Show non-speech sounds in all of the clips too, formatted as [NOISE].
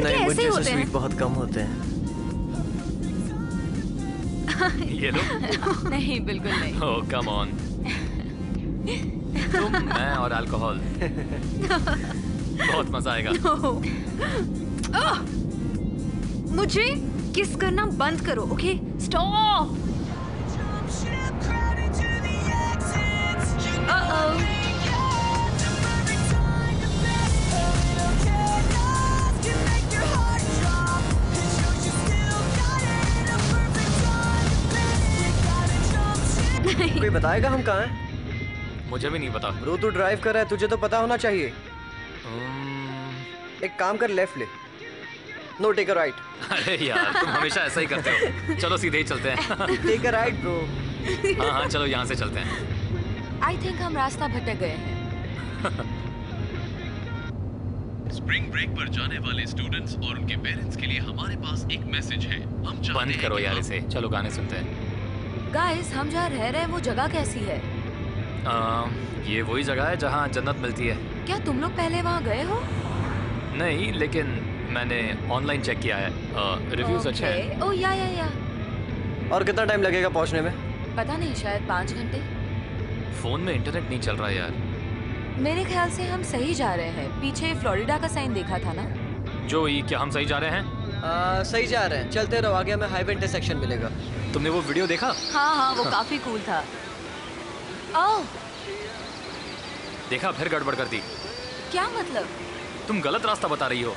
लड़के ऐसे ही होते हैं। बहुत कम होते हैं। [LAUGHS] ये लो [LAUGHS] नहीं बिल्कुल नहीं। ओह कम ऑन तुम मैं और अल्कोहल [LAUGHS] बहुत मज़ा आएगा। आह! मुझे किस करना बंद करो ओके स्टॉप बताएगा हम कहाँ हैं? मुझे भी नहीं पता। रो तू ड्राइव कर रहा है तुझे तो पता होना चाहिए। हम्म, एक काम कर लेफ़्ट ले। नो टेक अ राइट अरे यार तुम हमेशा ऐसा ही करते हो। [LAUGHS] चलो सीधे ही चलते हैं। टेक अ राइट ब्रो हाँ हाँ चलो यहाँ से चलते हैं। आई थिंक हम रास्ता भटक गए हैं। स्प्रिंग ब्रेक पर जाने वाले स्टूडेंट्स और उनके पेरेंट्स के लिए हमारे पास एक मैसेज है। हम चाहते बंद करो यार इसे। चलो गाने सुनते हैं। गाइस हम जहाँ रह रहे हैं वो जगह कैसी है? आ, ये वही जगह है जहाँ जन्नत मिलती है। क्या तुम लोग पहले वहाँ गए हो? नहीं लेकिन मैंने ऑनलाइन चेक किया है। रिव्यूज़ अच्छे हैं। ओ या या या और कितना टाइम लगेगा पहुँचने में? पता नहीं शायद पाँच घंटे। फ़ोन में इंटरनेट नहीं चल रहा है यार। मेरे ख्याल से हम सही जा रहे हैं। पीछे फ्लोरिडा का साइन देखा था ना? जो ये क्या हम सही जा रहे हैं? आ, सही जा रहे हैं। चलते रहो आगे हमें हाईवे इंटरसेक्शन मिलेगा। तुमने वो वीडियो देखा? हाँ हाँ वो काफ़ी कूल था। ओह! देखा फिर गड़बड़ कर दी। क्या मतलब? तुम गलत रास्ता बता रही हो।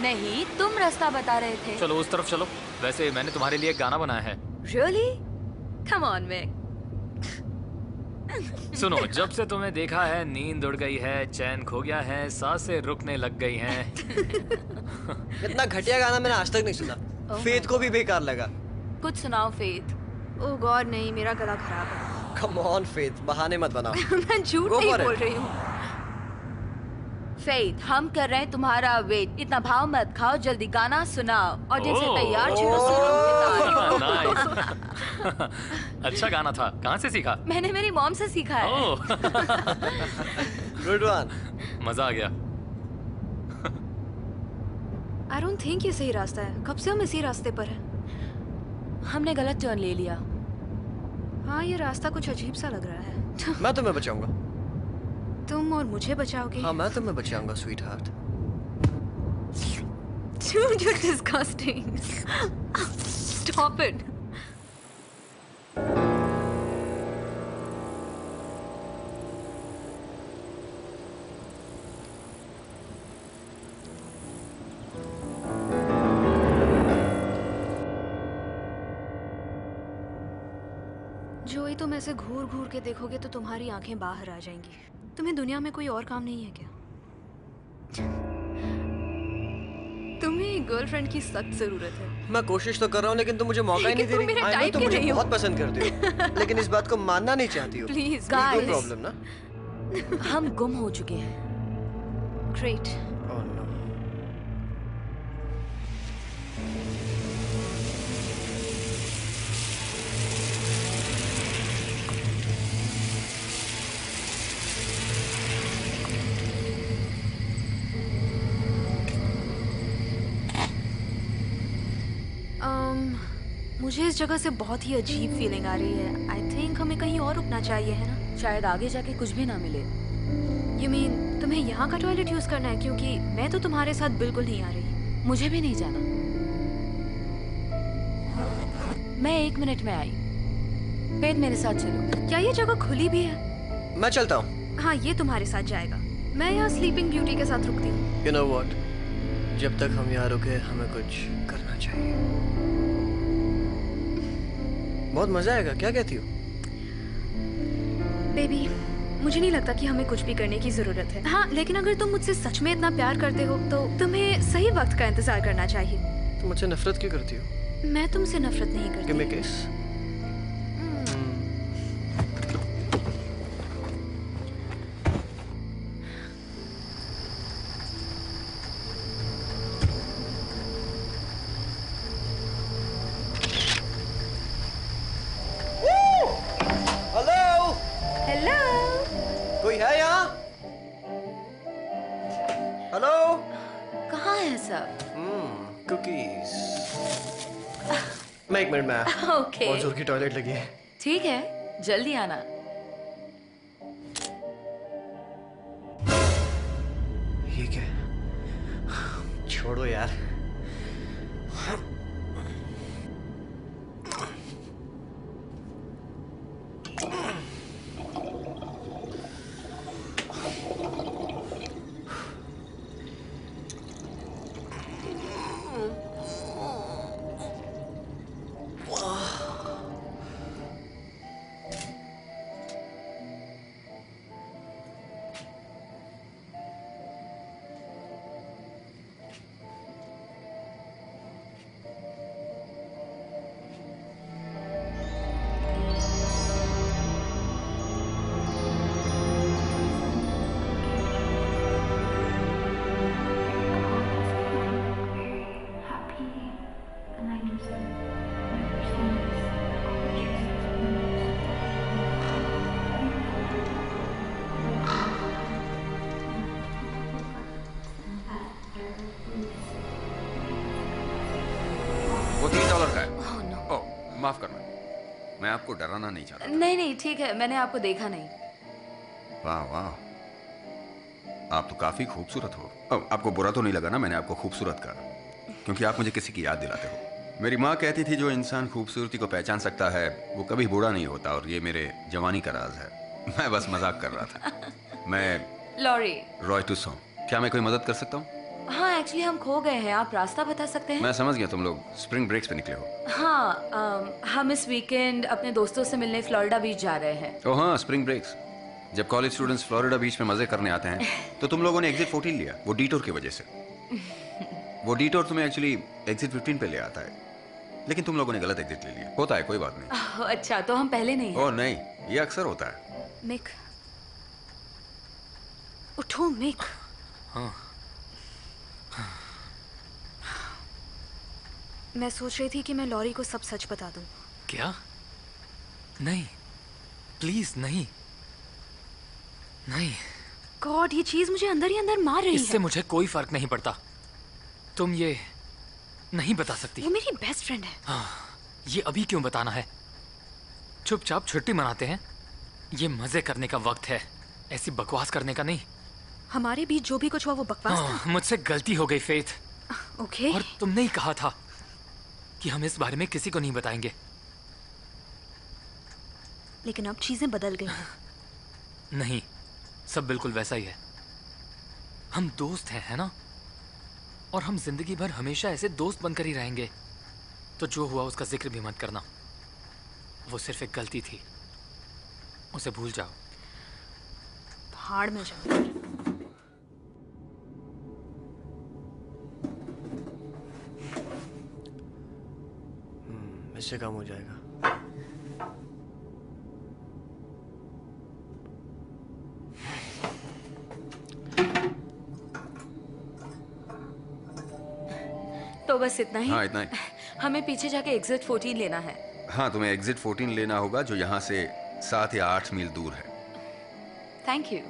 नहीं तुम रास्ता बता रहे थे। चलो उस तरफ़ चलो। वैसे मैंने तुम्हारे लिए एक गाना बनाया है। रियली कम ऑन मैक सुनो जब से तुम्हें देखा है नींद उड़ गई है चैन खो गया है साँसें रुकने लग गई हैं। [LAUGHS] इतना घटिया गाना मैंने आज तक नहीं सुना। Oh फेथ को भी बेकार लगा। कुछ सुनाओ फेथ। ओ गॉड नहीं मेरा गला खराब है। कम ऑन फेथ बहाने मत बनाओ। [LAUGHS] मैं झूठ नहीं बोल रही हूँ। फेथ हम कर रहे हैं तुम्हारा वेट इतना भाव मत खाओ जल्दी गाना सुनाओ। Audience Oh. तैयार सुनो [LAUGHS] [LAUGHS] अच्छा गाना था। कहाँ से सीखा? मैंने मेरी मॉम से सीखा है। गुड वन [LAUGHS] मज़ा आ गया। आई डोंट थिंक ये सही रास्ता है। कब से हम इसी रास्ते पर हैं? हमने गलत टर्न ले लिया। हाँ ये रास्ता कुछ अजीब सा लग रहा है। मैं तुम्हें बचाऊँगा। तुम और मुझे बचाओगे हाँ मैं तुम्हें बचाऊँगा sweet heart Dude, you're disgusting. Stop it. जोई तुम ऐसे घूर घूर के देखोगे तो तुम्हारी आँखें बाहर आ जाएँगी तुम्हें दुनिया में कोई और काम नहीं है क्या? तुम्हें गर्लफ्रेंड की सख्त ज़रूरत है। मैं कोशिश तो कर रहा हूँ लेकिन तुम मुझे मौका ही नहीं दे रही। तुम मुझे नहीं बहुत पसंद करती हो। लेकिन इस बात को मानना नहीं चाहती हो। प्लीज़ प्रॉब्लम ना। हम गुम हो चुके हैं। ग्रेट मुझे इस जगह से बहुत ही अजीब फीलिंग आ रही है। आई थिंक हमें कहीं और रुकना चाहिए है ना? शायद आगे जाके कुछ भी ना मिले। यू मीन तुम्हें यहाँ का टॉयलेट यूज़ करना है? क्योंकि मैं तो तुम्हारे साथ बिल्कुल नहीं आ रही। मुझे भी नहीं जाना। मैं एक मिनट में आई। पेट मेरे साथ चलो। क्या ये जगह खुली भी है? मैं चलता हूँ। हाँ ये तुम्हारे साथ जाएगा। मैं यहाँ स्लीपिंग ब्यूटी के साथ रुकती हूँ। यू नो व्हाट जब तक हम यहाँ रुके हमें कुछ करना चाहिए। बहुत मज़ा आएगा। क्या कहती हो? बेबी मुझे नहीं लगता कि हमें कुछ भी करने की ज़रूरत है। हाँ लेकिन अगर तुम मुझसे सच में इतना प्यार करते हो तो तुम्हें सही वक्त का इंतज़ार करना चाहिए। तुम मुझसे नफरत क्यों करती हो? मैं तुमसे नफरत नहीं करती। की टॉयलेट लगी है। ठीक है जल्दी आना। आपको डराना नहीं चाहता नहीं नहीं ठीक है मैंने आपको देखा नहीं। वाह वाह। आप तो काफ़ी खूबसूरत हो। ओह, आपको बुरा तो नहीं लगा ना मैंने आपको खूबसूरत कहा? क्योंकि आप मुझे किसी की याद दिलाते हो। मेरी माँ कहती थी जो इंसान खूबसूरती को पहचान सकता है वो कभी बूढ़ा नहीं होता और ये मेरे जवानी का राज है। [LAUGHS] मैं बस मज़ाक कर रहा था। मैं [LAUGHS] लॉरी। रॉय टूसो। क्या मैं कोई मदद कर सकता हूँ? हाँ एक्चुअली हम खो गए हैं। आप रास्ता बता सकते हैं? मैं समझ गया तुम लोग स्प्रिंग ब्रेक्स पे निकले हो। हाँ अम, हम इस वीकेंड अपने दोस्तों से मिलने फ्लोरिडा बीच जा रहे हैं। ओह हाँ स्प्रिंग ब्रेक्स जब कॉलेज स्टूडेंट्स फ्लोरिडा बीच में मज़े करने आते हैं तो तुम लोगों ने एग्जिट 14 लिया वो डीटोर की वजह से। वो डीटोर तुम्हें एक्चुअली एग्जिट 15 पे ले आता है। लेकिन तुम लोगों ने गलत एग्जिट ले लिया। होता है कोई बात नहीं। अच्छा तो हम पहले नहीं हैं। ओह नहीं ये अक्सर होता है। मिक उठो मिक मैं सोच रही थी कि मैं लॉरी को सब सच बता दूँ। क्या? नहीं। प्लीज़ नहीं। नहीं। गॉड ये चीज़ मुझे अंदर ही अंदर मार रही इससे है। मुझे कोई फ़र्क नहीं पड़ता। तुम ये नहीं बता सकती। वो मेरी बेस्ट फ्रेंड है। हाँ, ये अभी क्यों बताना है? चुपचाप छुट्टी मनाते हैं। ये मज़े करने का वक्त है। ऐसी बकवास करने का नहीं। हमारे बीच जो भी कुछ हुआ वो बकवास हाँ, मुझसे गलती हो गई फेथ। ओके। और तुमने ही कहा था। कि हम इस बारे में किसी को नहीं बताएँगे। लेकिन अब चीज़ें बदल गई। हैं [LAUGHS] नहीं सब बिल्कुल वैसा ही है। हम दोस्त हैं है ना? और हम ज़िंदगी भर हमेशा ऐसे दोस्त बनकर ही रहेंगे। तो जो हुआ उसका ज़िक्र भी मत करना। वो सिर्फ़ एक गलती थी। उसे भूल जाओ। भाड़ में जाओ। इससे काम हो जाएगा। तो बस इतना ही? हाँ इतना ही। हमें पीछे जाके एग्जिट 14 लेना है। हाँ तुम्हें एग्जिट 14 लेना होगा जो यहाँ से सात या आठ मील दूर है। थैंक यू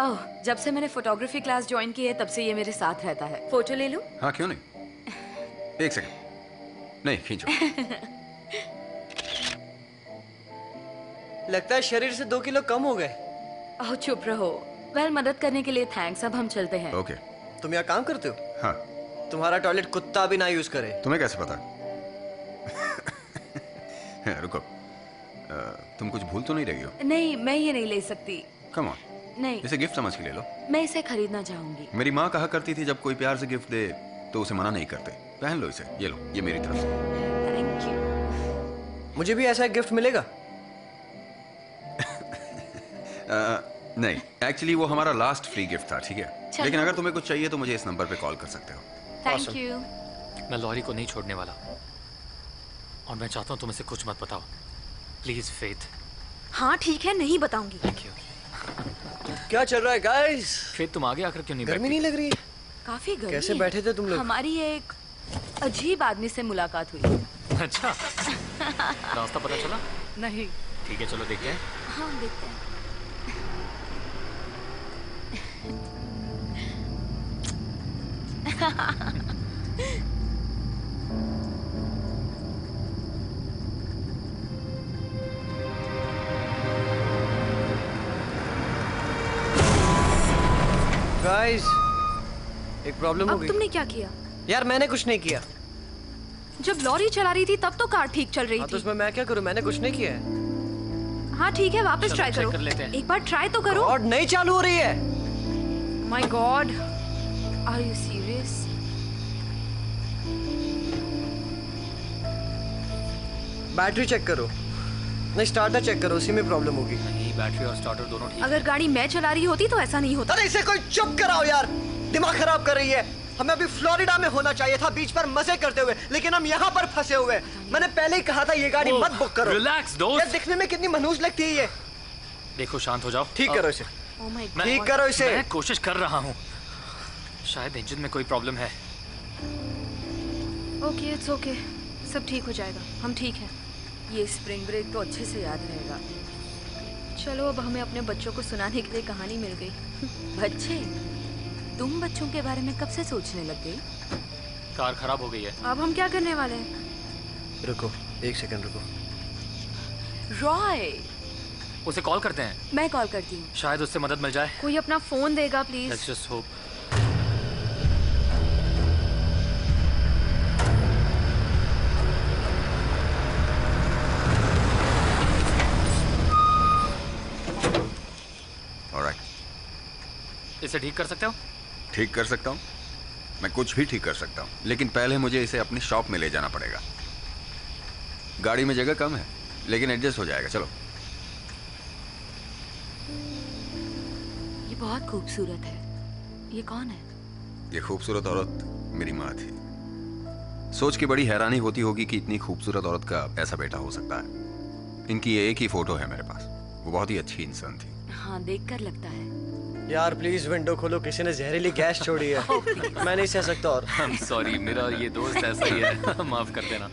ओह जब से मैंने फोटोग्राफी क्लास ज्वाइन की है तब से ये मेरे साथ रहता है। फ़ोटो ले लूँ? हाँ क्यों नहीं? एक सेकंड नहीं खींचो। [LAUGHS] लगता है शरीर से दो किलो कम हो गए। ओह चुप रहो। वेल मदद करने के लिए थैंक्स अब हम चलते हैं। ओके तुम यहाँ काम करते हो? हाँ। तुम्हारा टॉयलेट कुत्ता भी ना यूज़ करे। तुम्हें कैसे पता? [LAUGHS] रुको। तुम कुछ भूल तो नहीं रही हो? नहीं मैं ये नहीं ले सकती। कम ऑन नहीं। इसे गिफ्ट समझ के ले लो। मैं इसे खरीदना चाहूँगी। मेरी माँ कहा करती थी जब कोई प्यार से गिफ्ट दे तो उसे मना नहीं करते। पहन लो इसे। ये लो ये मेरी तरफ़ से। थैंक यू मुझे भी ऐसा एक गिफ्ट मिलेगा? [LAUGHS] अ, नहीं एक्चुअली वो हमारा लास्ट फ्री गिफ्ट था ठीक है? लेकिन अगर तुम्हें कुछ चाहिए तो मुझे इस नंबर पे कॉल कर सकते हो। Thank Awesome. यू मैं लॉरी को नहीं छोड़ने वाला। और मैं चाहता हूँ तुम इसे कुछ मत बताओ। प्लीज़ फेथ हाँ ठीक है नहीं बताऊँगी। थैंक यू क्या चल रहा है गाइस फेथ तुम आगे आकर क्यों नहीं गर्मी नहीं लग रही? है काफ़ी गर्मी कैसे बैठे थे तुम लोग? हमारी एक अजीब आदमी से मुलाकात हुई। अच्छा। रास्ता पता चला? नहीं। ठीक है चलो देखते हैं। हाँ देखते हैं। गाइस एक प्रॉब्लम हो अब गई। तुमने क्या किया? यार मैंने कुछ नहीं किया। जब लॉरी चला रही थी तब तो कार ठीक चल रही हाँ तो थी। उसमें मैं क्या करूँ? मैंने कुछ नहीं किया है। हाँ ठीक है वापस ट्राई करो। कर लेते हैं। एक बार ट्राई तो करो। और नहीं चालू हो रही है। My God are you serious battery check करो। नहीं स्टार्टर चेक करो उसी में प्रॉब्लम होगी। नहीं बैटरी और स्टार्टर दोनों ठीक अगर गाड़ी मैं चला रही होती तो ऐसा नहीं होता। अरे इसे कोई चुप कराओ यार। दिमाग खराब कर रही है। हमें अभी फ्लोरिडा में होना चाहिए था बीच पर मज़े करते हुए लेकिन हम यहाँ पर फंसे हुए मैंने पहले ही कहा था ये गाड़ी मत बुक करो। रिलैक्स यार दोस्त दिखने में कितनी मनहूस लगती है ये। देखो शांत हो जाओ। ठीक करो इसे। ओह माय मैं- ठीक करो इसे। मैं कोशिश कर रहा हूँ। शायद इंजन में कोई प्रॉब्लम है। ओके इट्स ओके सब ठीक हो जाएगा। हम ठीक हैं। ये स्प्रिंग ब्रेक तो अच्छे से याद रहेगा। चलो अब हमें अपने बच्चों को सुनाने के लिए कहानी मिल गई। बच्चे? तुम बच्चों के बारे में कब से सोचने लग गई? कार खराब हो गई है। अब हम क्या करने वाले हैं? रुको एक सेकंड रुको। रॉय उसे कॉल करते हैं। मैं कॉल करती हूँ। शायद उससे मदद मिल जाए। कोई अपना फ़ोन देगा please let's just hope alright इसे ठीक कर सकते हो? ठीक कर सकता हूँ? मैं कुछ भी ठीक कर सकता हूँ लेकिन पहले मुझे इसे अपनी शॉप में ले जाना पड़ेगा। गाड़ी में जगह कम है लेकिन एडजस्ट हो जाएगा चलो। ये बहुत खूबसूरत है। ये कौन है? ये खूबसूरत औरत मेरी माँ थी। सोच के बड़ी हैरानी होती होगी कि इतनी खूबसूरत औरत का ऐसा बेटा हो सकता है। इनकी ये एक ही फ़ोटो है मेरे पास। वो बहुत ही अच्छी इंसान थी। हाँ देख लगता है। यार प्लीज़ विंडो खोलो किसी ने जहरीली गैस छोड़ी है। [LAUGHS] मैं नहीं सह सकता और। सॉरी मेरा ये दोस्त ऐसा ही है। [LAUGHS] माफ़ कर देना।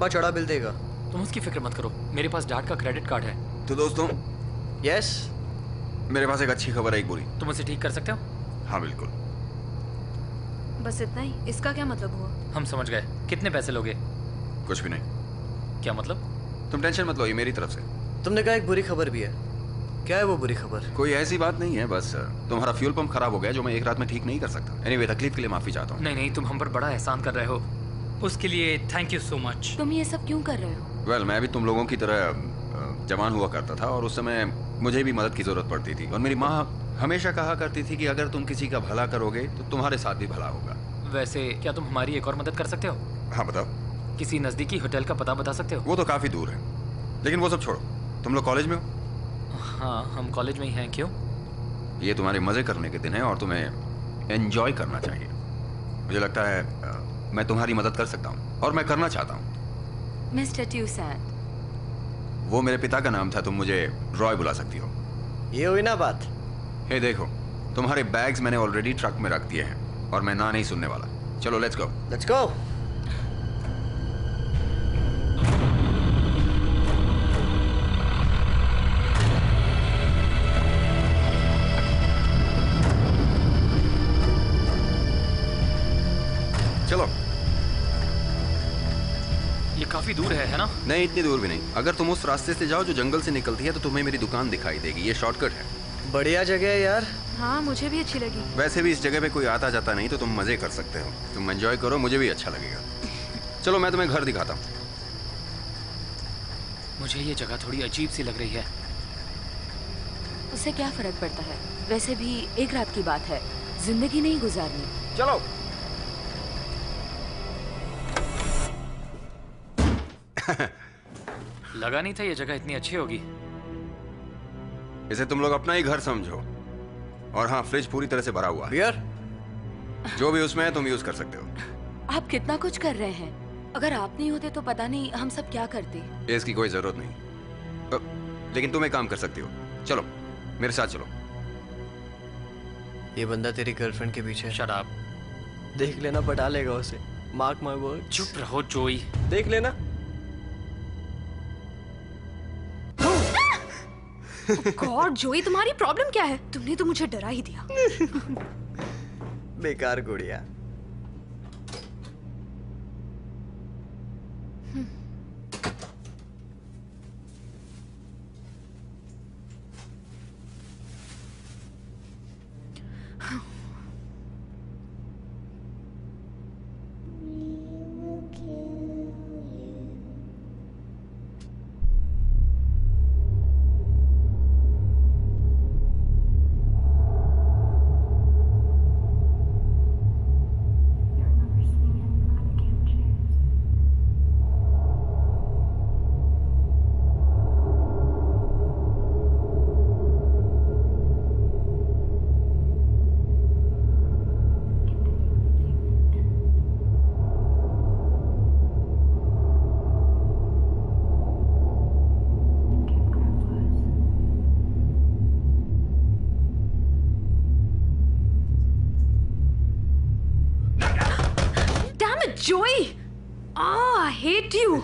लंबा चौड़ा बिल देगा। तुम उसकी फ़िक्र मत करो। मेरे पास डैड का क्रेडिट कार्ड है। तो दोस्तों? यस मेरे पास एक अच्छी खबर है एक बुरी। तुम उसे ठीक कर सकते हो? हाँ बिल्कुल। बस इतना ही। इसका क्या मतलब हुआ? हम समझ गए। कितने पैसे लोगे? कुछ भी नहीं। क्या मतलब? तुम टेंशन मत लो ये मेरी तरफ़ से। तुमने कहा एक बुरी खबर भी है। क्या है वो बुरी खबर? कोई ऐसी बात नहीं है बस तुम्हारा फ्यूल पंप खराब हो गया जो मैं एक रात में ठीक नहीं कर सकता। एनीवे anyway, तकलीफ़ के लिए माफ़ी चाहता हूँ। नहीं नहीं तुम हम पर बड़ा एहसान कर रहे हो। उसके लिए थैंक यू सो मच तुम ये सब क्यों कर रहे हो? वेल well, मैं भी तुम लोगों की तरह जवान हुआ करता था और उस समय मुझे भी मदद की ज़रूरत पड़ती थी। और मेरी माँ हमेशा कहा करती थी कि अगर तुम किसी का भला करोगे तो तुम्हारे साथ भी भला होगा। वैसे क्या तुम हमारी एक और मदद कर सकते हो? हाँ बताओ। किसी नज़दीकी होटल का पता बता सकते हो? वो तो काफ़ी दूर है। लेकिन वो सब छोड़ो। तुम लोग कॉलेज में हो? हाँ हम कॉलेज में ही हैं क्यों? ये तुम्हारे मज़े करने के दिन है और तुम्हें एंजॉय करना चाहिए। मुझे लगता है मैं तुम्हारी मदद कर सकता हूँ और मैं करना चाहता हूँ। मिस्टर ट्यूसैट वो मेरे पिता का नाम था तुम मुझे रॉय बुला सकती हो। ये हुई ना बात। हे देखो तुम्हारे बैग्स मैंने ऑलरेडी ट्रक में रख दिए हैं और मैं ना नहीं सुनने वाला। चलो लेट्स गो लेट्स गो नहीं इतनी दूर भी नहीं। अगर तुम उस रास्ते से जाओ जो जंगल से निकलती है तो तुम्हें मेरी दुकान दिखाई देगी। ये शॉर्टकट है। बढ़िया जगह है यार। हाँ मुझे भी अच्छी लगी। वैसे भी इस जगह पे कोई आता जाता नहीं तो तुम मज़े कर सकते हो। तुम एंजॉय करो मुझे भी अच्छा लगेगा। [LAUGHS] चलो मैं तुम्हें घर दिखाता हूँ। मुझे ये जगह थोड़ी अजीब सी लग रही है। उससे क्या फ़र्क पड़ता है? वैसे भी एक रात की बात है। ज़िंदगी नहीं गुजारनी। चलो। [LAUGHS] लगा नहीं था ये जगह इतनी अच्छी होगी। इसे तुम लोग अपना ही घर समझो। और हाँ फ्रिज पूरी तरह से भरा हुआ है। बियर जो भी उसमें है तुम यूज़ कर सकते हो। आप कितना कुछ कर रहे हैं? अगर आप नहीं होते तो पता नहीं हम सब क्या करते। इसकी कोई ज़रूरत नहीं। लेकिन तुम एक काम कर सकती हो। चलो मेरे साथ चलो। ये बंदा तेरी गर्लफ्रेंड के पीछे है। शराब देख लेना पटा लेगा उसे। मार्क माय वर्ड चुप रहो जोई। देख लेना। गॉड जोई तुम्हारी प्रॉब्लम क्या है? तुमने तो मुझे डरा ही दिया। बेकार गुड़िया।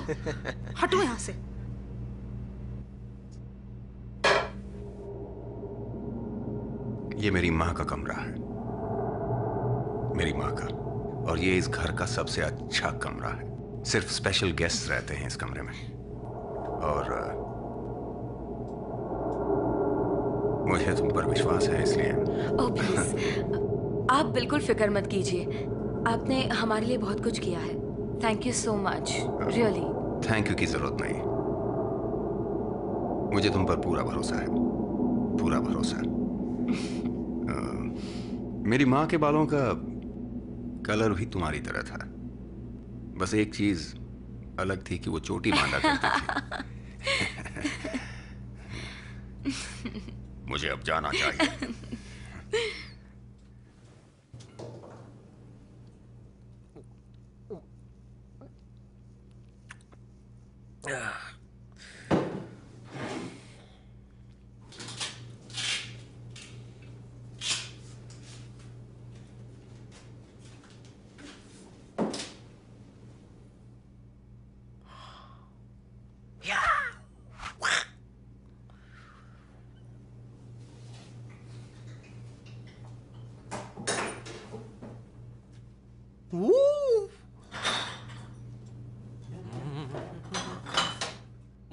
[LAUGHS] हेट यहाँ से। ये मेरी माँ का कमरा है। मेरी माँ का। और ये इस घर का सबसे अच्छा कमरा है। सिर्फ़ स्पेशल गेस्ट रहते हैं इस कमरे में। और मुझे तुम पर विश्वास है इसलिए। ओह प्लीज़ [LAUGHS] आप बिल्कुल फ़िक्र मत कीजिए। आपने हमारे लिए बहुत कुछ किया है। Thank you so much really thank you की ज़रूरत नहीं। मुझे तुम पर पूरा भरोसा है। पूरा भरोसा। [LAUGHS] अ, मेरी माँ के बालों का कलर भी तुम्हारी तरह था। बस एक चीज़ अलग थी कि वो चोटी बांधा करती थी। [LAUGHS] [LAUGHS] मुझे अब जाना चाहिए।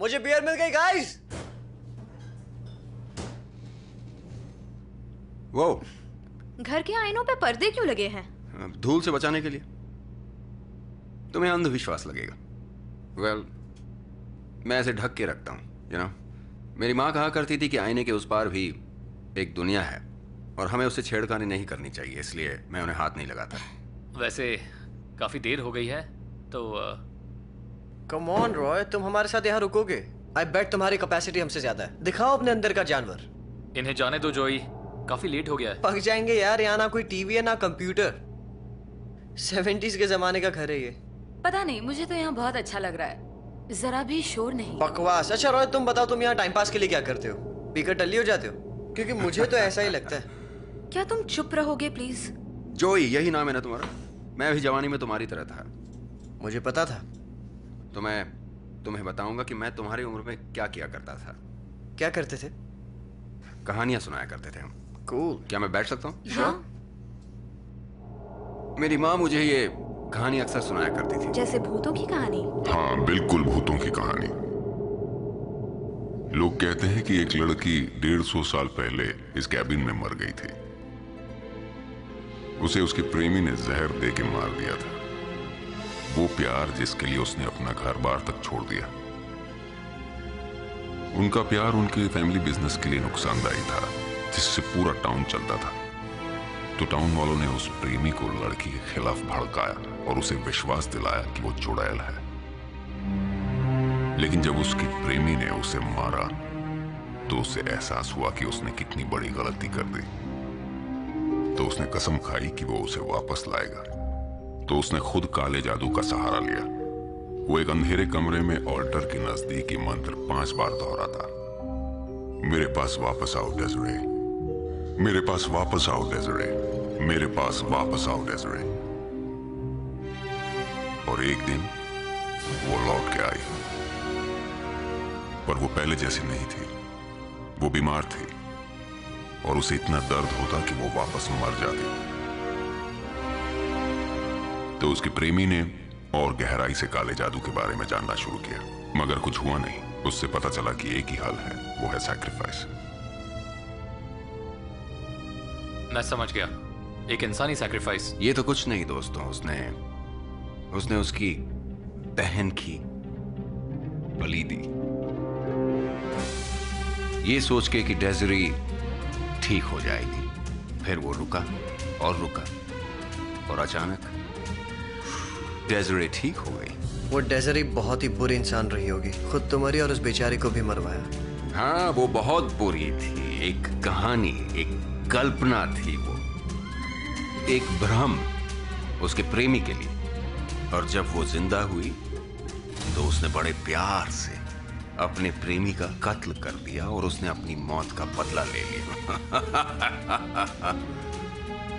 मुझे बियर मिल गई गाइस वो। घर के आईनों पे पर्दे क्यों लगे हैं? धूल से बचाने के लिए। तुम्हें अंधविश्वास लगेगा। वेल well, मैं ऐसे ढक के रखता हूँ यू नो मेरी माँ कहा करती थी कि आईने के उस पार भी एक दुनिया है और हमें उससे छेड़खानी नहीं करनी चाहिए इसलिए मैं उन्हें हाथ नहीं लगाता। वैसे काफ़ी देर हो गई है तो कम ऑन रॉय तुम हमारे साथ यहाँ रुकोगे। आई बेट तुम्हारी कैपेसिटी हमसे ज़्यादा है। दिखाओ अपने अंदर का जानवर। इन्हें जाने दो जोई काफ़ी लेट हो गया है। पक जाएँगे यार यहाँ ना कोई टीवी है ना कंप्यूटर सेवेंटीज के जमाने का घर है ये। पता नहीं मुझे तो यहाँ बहुत अच्छा लग रहा है। जरा भी शोर नहीं। बकवास। अच्छा रॉय तुम बताओ तुम यहाँ टाइम पास के लिए क्या करते हो? पीकर टल्ली हो जाते हो? क्योंकि मुझे तो ऐसा ही लगता है। [LAUGHS] क्या तुम चुप रहोगे प्लीज़ जोई यही नाम है ना तुम्हारा? मैं भी जवानी में तुम्हारी तरह था। मुझे पता था। तो मैं तुम्हें बताऊँगा कि मैं तुम्हारी उम्र में क्या किया करता था। क्या करते थे? कहानियाँ सुनाया करते थे हम। कूल क्या मैं बैठ सकता हूँ? हाँ। मेरी माँ मुझे ये कहानी अक्सर सुनाया करती थी। जैसे भूतों की कहानी। हाँ बिल्कुल भूतों की कहानी। लोग कहते हैं कि एक लड़की डेढ़ सौ साल पहले इस कैबिन में मर गई थी। उसे उसके प्रेमी ने जहर दे के मार दिया था। वो प्यार जिसके लिए उसने अपना घर बार तक छोड़ दिया। उनका प्यार उनके फैमिली बिज़नेस के लिए नुकसानदायी था, जिससे पूरा टाउन चलता था। तो टाउन वालों ने उस प्रेमी को लड़की के खिलाफ भड़काया और उसे विश्वास दिलाया कि वो चुड़ैल है। लेकिन जब उसकी प्रेमी ने उसे मारा तो उसे एहसास हुआ कि उसने कितनी बड़ी गलती कर दी। तो उसने कसम खाई कि वो उसे वापस लाएगा। तो उसने खुद काले जादू का सहारा लिया। वो एक अंधेरे कमरे में ऑल्टर के नज़दीक ये मंत्र पाँच बार दोहराता। मेरे पास वापस आओ, डेजरे। मेरे पास वापस आओ, डेजरे। मेरे पास वापस आओ, डेजरे। और एक दिन वो लौट के आई। पर वो पहले जैसी नहीं थी। वो बीमार थी। और उसे इतना दर्द होता कि वो वापस मर जाती। तो उसके प्रेमी ने और गहराई से काले जादू के बारे में जानना शुरू किया। मगर कुछ हुआ नहीं। उससे पता चला कि एक ही हल है वो है सैक्रिफाइस मैं समझ गया। एक इंसानी सैक्रिफाइस ये तो कुछ नहीं दोस्तों उसने उसने उसकी बहन की बलि दी। ये सोच के कि डेजरी ठीक हो जाएगी फिर वो रुका और रुका और अचानक डेजरी ठीक हो गई। वो डेजरी बहुत ही बुरी इंसान रही होगी। खुद तो मरी और उस बेचारे को भी मरवाया। हाँ वो बहुत बुरी थी। एक कहानी एक कल्पना थी वो। एक भ्रम उसके प्रेमी के लिए। और जब वो ज़िंदा हुई तो उसने बड़े प्यार से अपने प्रेमी का कत्ल कर दिया और उसने अपनी मौत का बदला ले लिया।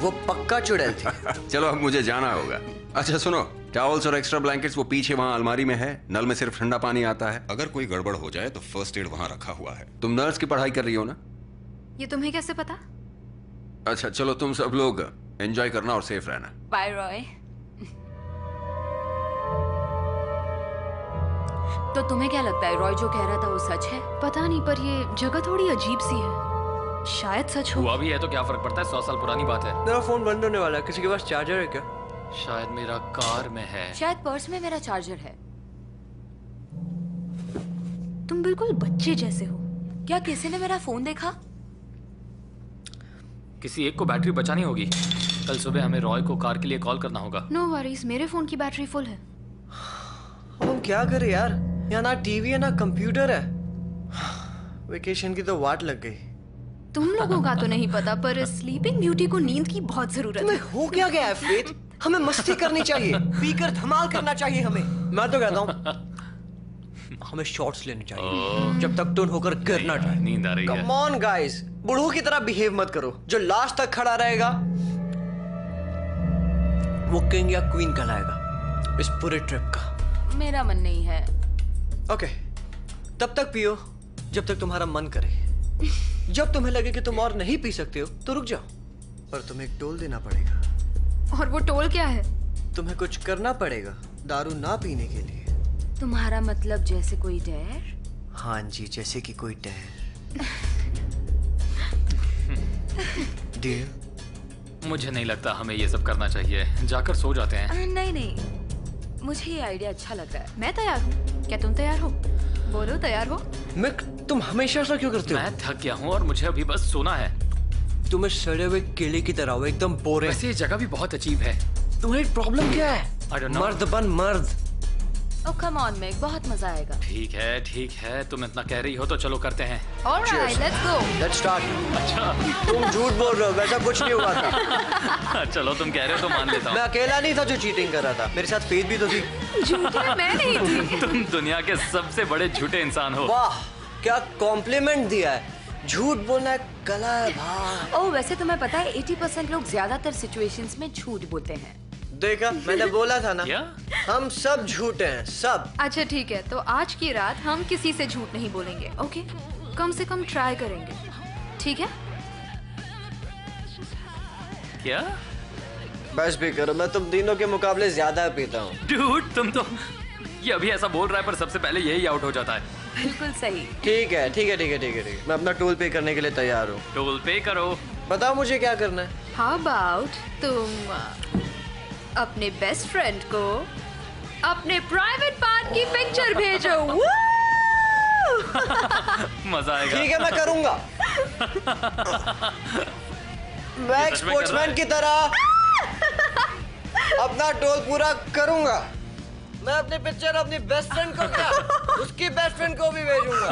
वो पक्का चुड़ैल थी। [LAUGHS] चलो अब मुझे जाना होगा। अच्छा सुनो। टॉवल्स और एक्स्ट्रा ब्लैंकेट्स वो पीछे वहाँ अलमारी में है। नल में सिर्फ़ ठंडा पानी आता है। अगर कोई गड़बड़ हो जाए तो फ़र्स्ट एड वहाँ रखा हुआ है। तुम नर्स की पढ़ाई कर रही हो ना? ये तुम्हें कैसे पता? अच्छा चलो तुम सब लोग एंजॉय करना और सेफ़ रहना। बाय रॉय तो तुम्हें क्या लगता है रॉय जो कह रहा था वो सच है? पता नहीं पर ये जगह थोड़ी अजीब सी है। शायद सच हो। हुआ भी है तो क्या फ़र्क पड़ता है? सौ साल पुरानी बात है। मेरा फ़ोन बंद होने वाला है। किसी के पास चार्जर है क्या? शायद मेरा कार में है। शायद पर्स में मेरा चार्जर है। तुम बिल्कुल बच्चे जैसे हो। क्या किसी ने मेरा फ़ोन देखा? किसी एक को बैटरी बचानी होगी। कल सुबह हमें रॉय को कार के लिए कॉल करना होगा। नो no वरीज मेरे फ़ोन की बैटरी फुल है। अब हम क्या करें यार? यहाँ ना टीवी है ना कंप्यूटर है। वेकेशन की तो वाट लग गई। तुम लोगों का तो नहीं पता पर [LAUGHS] स्लीपिंग ब्यूटी को नींद की बहुत ज़रूरत है। हो क्या गया है फेथ? हमें मस्ती करनी चाहिए। पीकर धमाल करना चाहिए हमें। मैं तो कहता हूँ [LAUGHS] हमें शॉट्स लेने चाहिए। जब तक टोन होकर गिरना चाहिए नींद आ रही है। कम ऑन गाइस बूढ़ों की तरह बिहेव मत करो। जो लास्ट तक खड़ा रहेगा वो किंग या क्वीन कहलाएगा। इस पूरे ट्रिप का। मेरा मन नहीं है। ओके तब तक पियो जब तक तुम्हारा मन करे। [LAUGHS] जब तुम्हें लगे कि तुम और नहीं पी सकते हो तो रुक जाओ। पर तुम्हें एक टोल देना पड़ेगा। और वो टोल क्या है? तुम्हें कुछ करना पड़ेगा दारू ना पीने के लिए। तुम्हारा मतलब जैसे कोई डर? हाँ जी जैसे कि कोई डील [LAUGHS] मुझे नहीं लगता हमें ये सब करना चाहिए। जाकर सो जाते हैं। नहीं नहीं। मुझे ये आइडिया अच्छा लग रहा है। मैं तैयार हूँ। क्या तुम तैयार हो? बोलो तैयार हो? मैं तुम हमेशा ऐसा क्यों करते हो? मैं थक गया हूँ और मुझे अभी बस सोना है। तुम्हें सड़े हुए केले की तरह हो एकदम बोरे। वैसे ये जगह भी बहुत अजीब है। तुम्हारी प्रॉब्लम क्या है? I don't know. मर्द बन मर्द। ओ कम ऑन में बहुत मज़ा आएगा। ठीक है ठीक है तुम इतना कह रही हो तो चलो करते हैं। Alright let's go let's start अच्छा। तुम झूठ बोल रहे हो वैसा कुछ नहीं हुआ था। [LAUGHS] चलो तुम कह रहे हो तो मान लेता मैं हूँ अकेला नहीं था जो चीटिंग कर रहा था। मेरे साथ फेथ भी तो थी। झूठे मैं नहीं थी। तुम दुनिया के सबसे बड़े झूठे इंसान हो। वाह क्या कॉम्प्लीमेंट दिया है। झूठ बोलना कला है भाई ओ वैसे तुम्हें पता है 80% लोग ज़्यादातर सिचुएशंस में झूठ बोलते हैं। देखा मैंने बोला था ना हम सब झूठे हैं सब। अच्छा ठीक है तो आज की रात हम किसी से झूठ नहीं बोलेंगे ओके? कम से कम ट्राई करेंगे। ठीक है? क्या? बस भी करो मैं तुम तीनों के मुकाबले ज़्यादा पीता हूँ। तुम तो ये अभी ऐसा बोल रहा है पर सबसे पहले यही आउट हो जाता है। बिल्कुल सही। ठीक है ठीक है ठीक है ठीक है ठीक है। मैं अपना टोल पे करने के लिए तैयार हूँ। टोल पे करो। बताओ मुझे क्या करना है? हाउ अबाउट तुम अपने बेस्ट फ्रेंड को अपने प्राइवेट पार्ट की पिक्चर [LAUGHS] भेजो। [LAUGHS] मज़ा आएगा। ठीक है मैं करूँगा। मैं स्पोर्ट्समैन की तरह [LAUGHS] अपना टोल पूरा करूँगा। मैं अपनी पिक्चर अपनी बेस्ट फ्रेंड को क्या? [LAUGHS] उसकी बेस्ट फ्रेंड को भी भेजूँगा।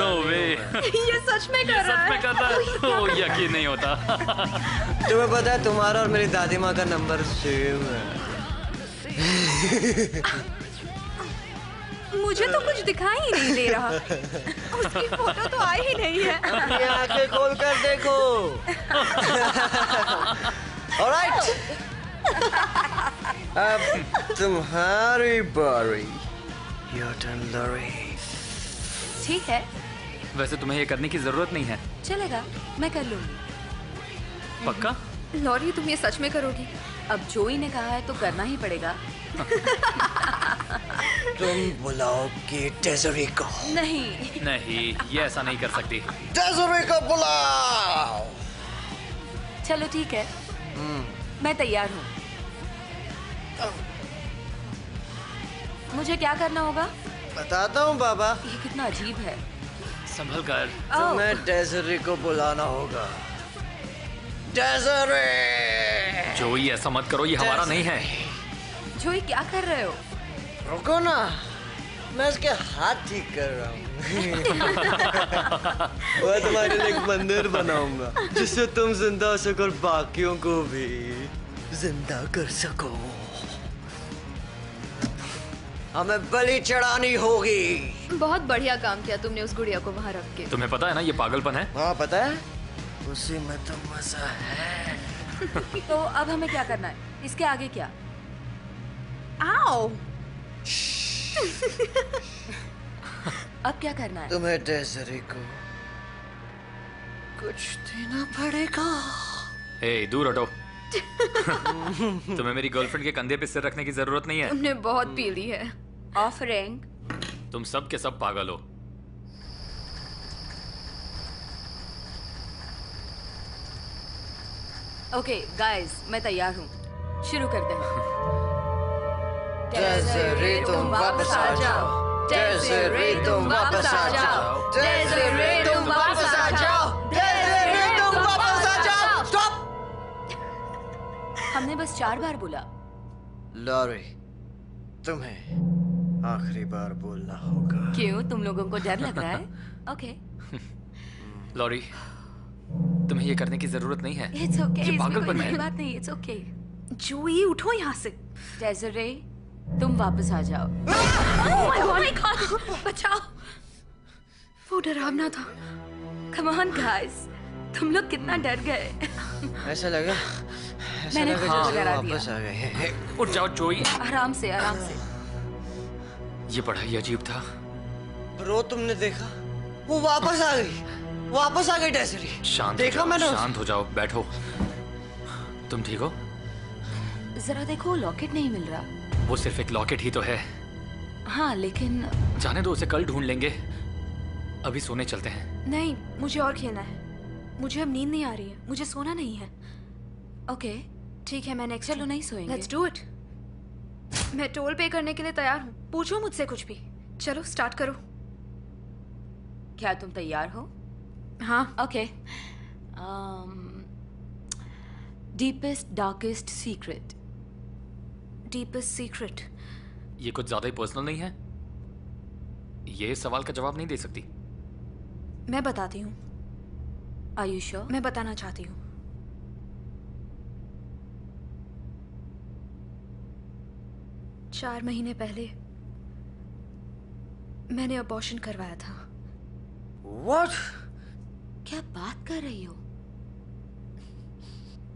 नो वे ये सच में कर रहा सच में है। कर रहा है? [LAUGHS] [LAUGHS] ओ यकीन नहीं होता। तुम्हें पता है तुम्हारा और मेरी दादी माँ का नंबर सेम है। मुझे तो कुछ दिखाई ही नहीं दे रहा। उसकी फ़ोटो तो आई ही नहीं है। आँखें खोल कर देखो। ऑलराइट अब तुम्हारी बारी। योर टर्न लॉरी ठीक है। वैसे तुम्हें ये करने की ज़रूरत नहीं है। चलेगा मैं कर लूँगी। पक्का? लॉरी तुम ये सच में करोगी। अब जोई ने कहा है तो करना ही पड़ेगा। [LAUGHS] तुम बुलाओगे डेजरी को। नहीं। नहीं ये ऐसा नहीं कर सकती। डेजरी को बुलाओ। चलो ठीक है। मैं तैयार हूँ। मुझे क्या करना होगा? बताता हूँ बाबा। ये कितना अजीब है। संभल कर। तुम्हें डेजरी को बुलाना होगा। डेजरी जो ये ऐसा मत करो ये हमारा नहीं है। जोई क्या कर रहे हो? रुको ना मैं इसके हाथ ठीक कर रहा हूँ। [LAUGHS] मैं तुम्हारे लिए एक मंदिर बनाऊँगा जिससे तुम ज़िंदा हो सको और बाकियों को भी ज़िंदा कर सको। हमें बलि चढ़ानी होगी। बहुत बढ़िया काम किया तुमने उस गुड़िया को वहाँ रख के। तुम्हें पता है ना ये पागलपन है? हाँ पता है? उसी में तो मज़ा है। [LAUGHS] तो अब हमें क्या करना है? इसके आगे क्या? आओ। [LAUGHS] अब क्या करना है? तुम्हें डेजरी को कुछ देना पड़ेगा। ए दूर हटो। [LAUGHS] तुम्हें मेरी गर्लफ्रेंड के कंधे पे सिर रखने की ज़रूरत नहीं है? तुमने बहुत पी ली है। ऑफरिंग तुम सब के सब पागल हो। ओके गाइस मैं तैयार हूँ। शुरू करते हैं। डेजरी तुम वापस आ जाओ। डेजरी तुम वापस आ जाओ। डेजरी तुम वापस आ जाओ। डेजरी तुम वापस आ जाओ। स्टॉप हमने बस चार बार बोला। लॉरी तुम्हें आखिरी बार बोलना होगा। क्यों? तुम लोगों को डर लग रहा है? ओके लॉरी [LAUGHS] तुम्हें ये करने की ज़रूरत नहीं है। इट्स ओके ये पागलपन है। बात नहीं इट्स ओके जूही उठो यहाँ से। डेजरे तुम वापस आ जाओ। Oh my God! बचाओ। वो डरावना था। कम ऑन गाइस तुम लोग कितना डर गए। ऐसा लगा ऐसा मैंने लगा हाँ जैसे डरा वापस आ गए। उठ जाओ जोई। आराम से आराम से। ये बड़ा ही अजीब था। रो तुमने देखा? वो वापस आ गई। वापस आ गई डेजरी शांत देखा मैंने शांत हो जाओ बैठो। तुम ठीक हो? जरा देखो लॉकेट नहीं मिल रहा। वो सिर्फ़ एक लॉकेट ही तो है। हाँ लेकिन जाने दो उसे कल ढूंढ लेंगे। अभी सोने चलते हैं। नहीं मुझे और खेलना है। मुझे अब नींद नहीं आ रही है। मुझे सोना नहीं है। ओके ठीक है मैं नेक्स्ट चलो। नहीं सोएँगे। लेट्स डू इट मैं टोल पे करने के लिए तैयार हूँ। पूछो मुझसे कुछ भी। चलो स्टार्ट करो। क्या तुम तैयार हो? हाँ। Okay deepest darkest secret deepest secret ये कुछ ज़्यादा ही पर्सनल नहीं है? ये सवाल का जवाब नहीं दे सकती। मैं बताती हूँ। आयुष मैं बताना चाहती हूँ। चार महीने पहले मैंने अबॉर्शन करवाया था। What? क्या बात कर रही हो?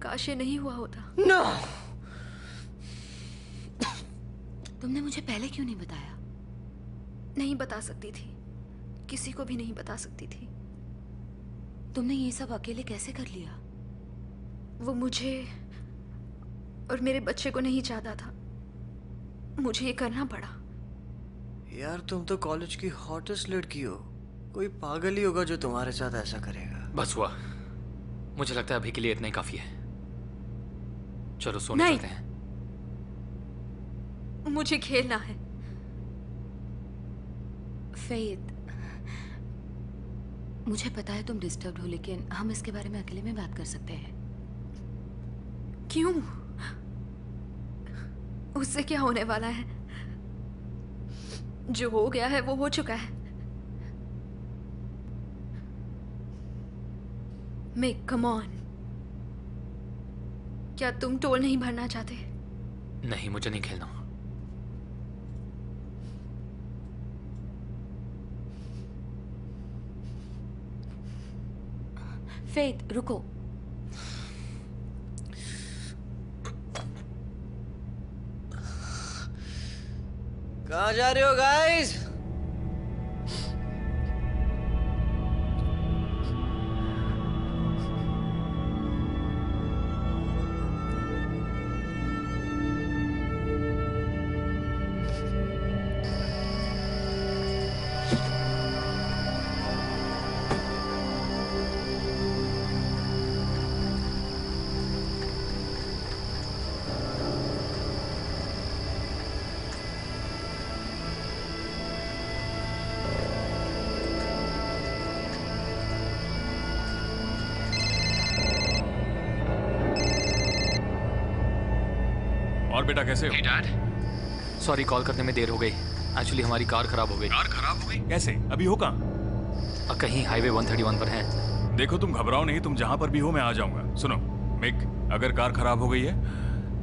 काश ये नहीं हुआ होता। No! तुमने मुझे पहले क्यों नहीं बताया? नहीं बता सकती थी। किसी को भी नहीं बता सकती थी। तुमने ये सब अकेले कैसे कर लिया? वो मुझे और मेरे बच्चे को नहीं चाहता था। मुझे ये करना पड़ा। यार तुम तो कॉलेज की हॉटेस्ट लड़की हो। कोई पागल ही होगा जो तुम्हारे साथ ऐसा करेगा। बस हुआ। मुझे लगता है अभी के लिए इतना ही काफ़ी है। चलो सोने नहीं। चलते हैं। मुझे खेलना है। फेथ मुझे पता है तुम डिस्टर्ब हो लेकिन हम इसके बारे में अकेले में बात कर सकते हैं। क्यों? उससे क्या होने वाला है? जो हो गया है वो हो चुका है। मेक कम ऑन क्या तुम टोल नहीं भरना चाहते? नहीं मुझे नहीं खेलना। फेथ रुको। कहाँ जा रहे हो गाइस बेटा कैसे हो? डैड सॉरी कॉल करने में देर हो गई। एक्चुअली हमारी कार खराब हो गई। कार खराब हो गई? कैसे? अभी हो कहाँ? कहीं हाईवे 131 पर है। देखो तुम घबराओ नहीं तुम जहाँ पर भी हो मैं आ जाऊँगा। सुनो मिक अगर कार खराब हो गई है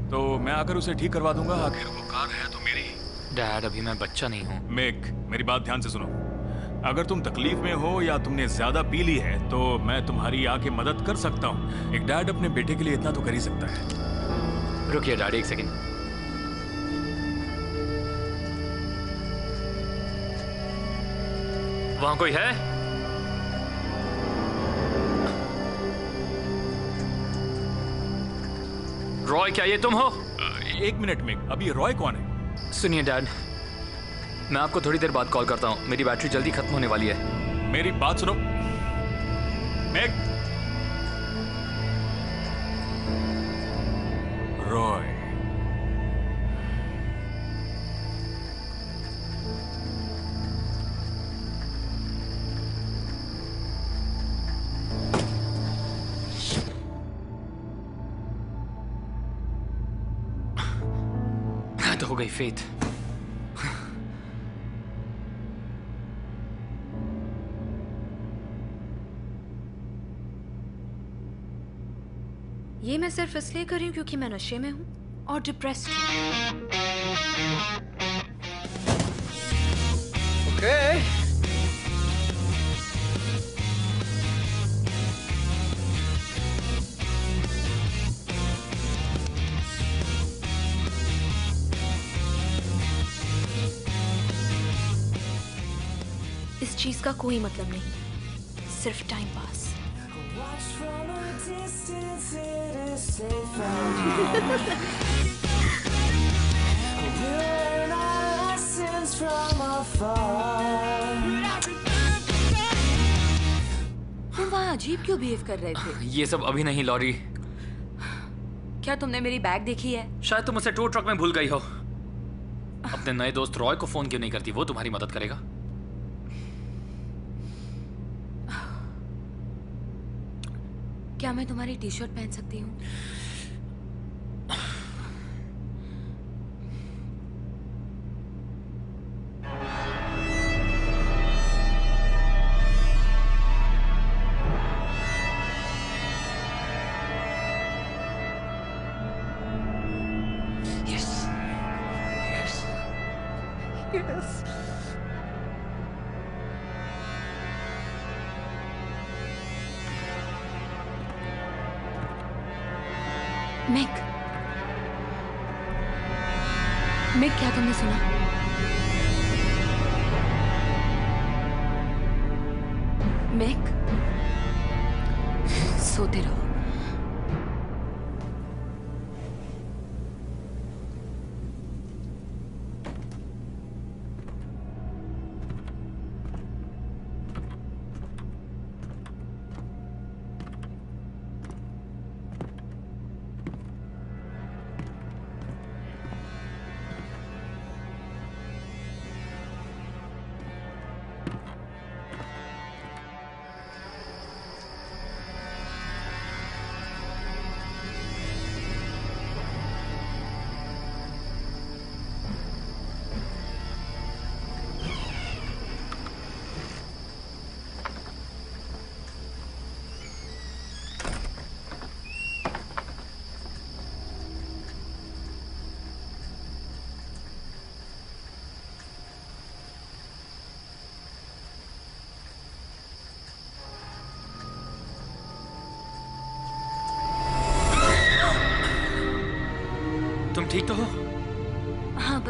तो मैं आकर उसे ठीक करवा दूँगा। आखिर वो कार है तो मेरी। डैड अभी मैं बच्चा नहीं हूँ। मिक मेरी बात ध्यान से सुनो। अगर तुम तकलीफ़ में हो या तुमने ज़्यादा पी ली है तो मैं तुम्हारी आके मदद कर सकता हूँ। एक डैड अपने बेटे के लिए इतना तो कर ही सकता है। रुकिए डैड एक सेकंड वहाँ कोई है? रॉय क्या ये तुम हो? एक मिनट मिक अभी रॉय कौन है? सुनिए डैड। मैं आपको थोड़ी देर बाद कॉल करता हूँ। मेरी बैटरी जल्दी खत्म होने वाली है। मेरी बात सुनो। मिक रॉय। फेथ ये मैं सिर्फ़ इसलिए कर रही हूँ क्योंकि मैं नशे में हूँ और डिप्रेस्ड हूँ। ओके चीज़ का कोई मतलब नहीं। सिर्फ़ टाइम पास तुम वहाँ अजीब क्यों बिहेव कर रहे थे? ये सब अभी नहीं लॉरी। क्या तुमने मेरी बैग देखी है? शायद तुम उसे टूर ट्रक में भूल गई हो। अपने नए दोस्त रॉय को फ़ोन क्यों नहीं करती? वो तुम्हारी मदद करेगा। क्या मैं तुम्हारी टी शर्ट पहन सकती हूँ?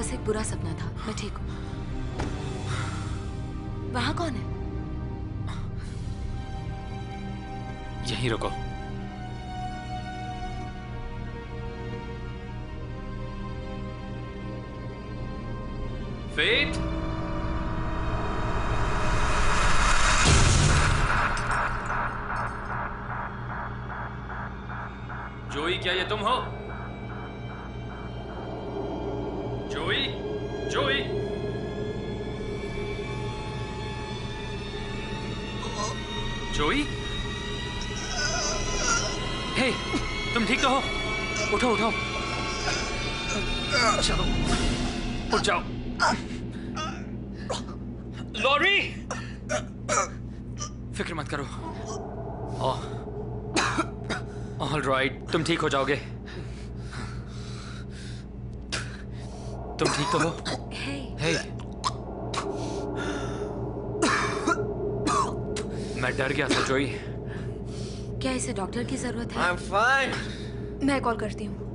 बस एक बुरा सपना था। मैं ठीक हूँ। वहाँ कौन है? यहीं रुको। फेट जोई क्या ये तुम हो? जोई जोई जोई हे तुम ठीक तो हो? उठो उठो। चलो उठ जाओ। लॉरी! फ़िक्र मत करो। ऑल राइट तुम ठीक हो जाओगे। तुम ठीक तो हो? हे मैं डर गया था जोई। क्या इसे डॉक्टर की ज़रूरत है? I'm fine. मैं कॉल करती हूँ।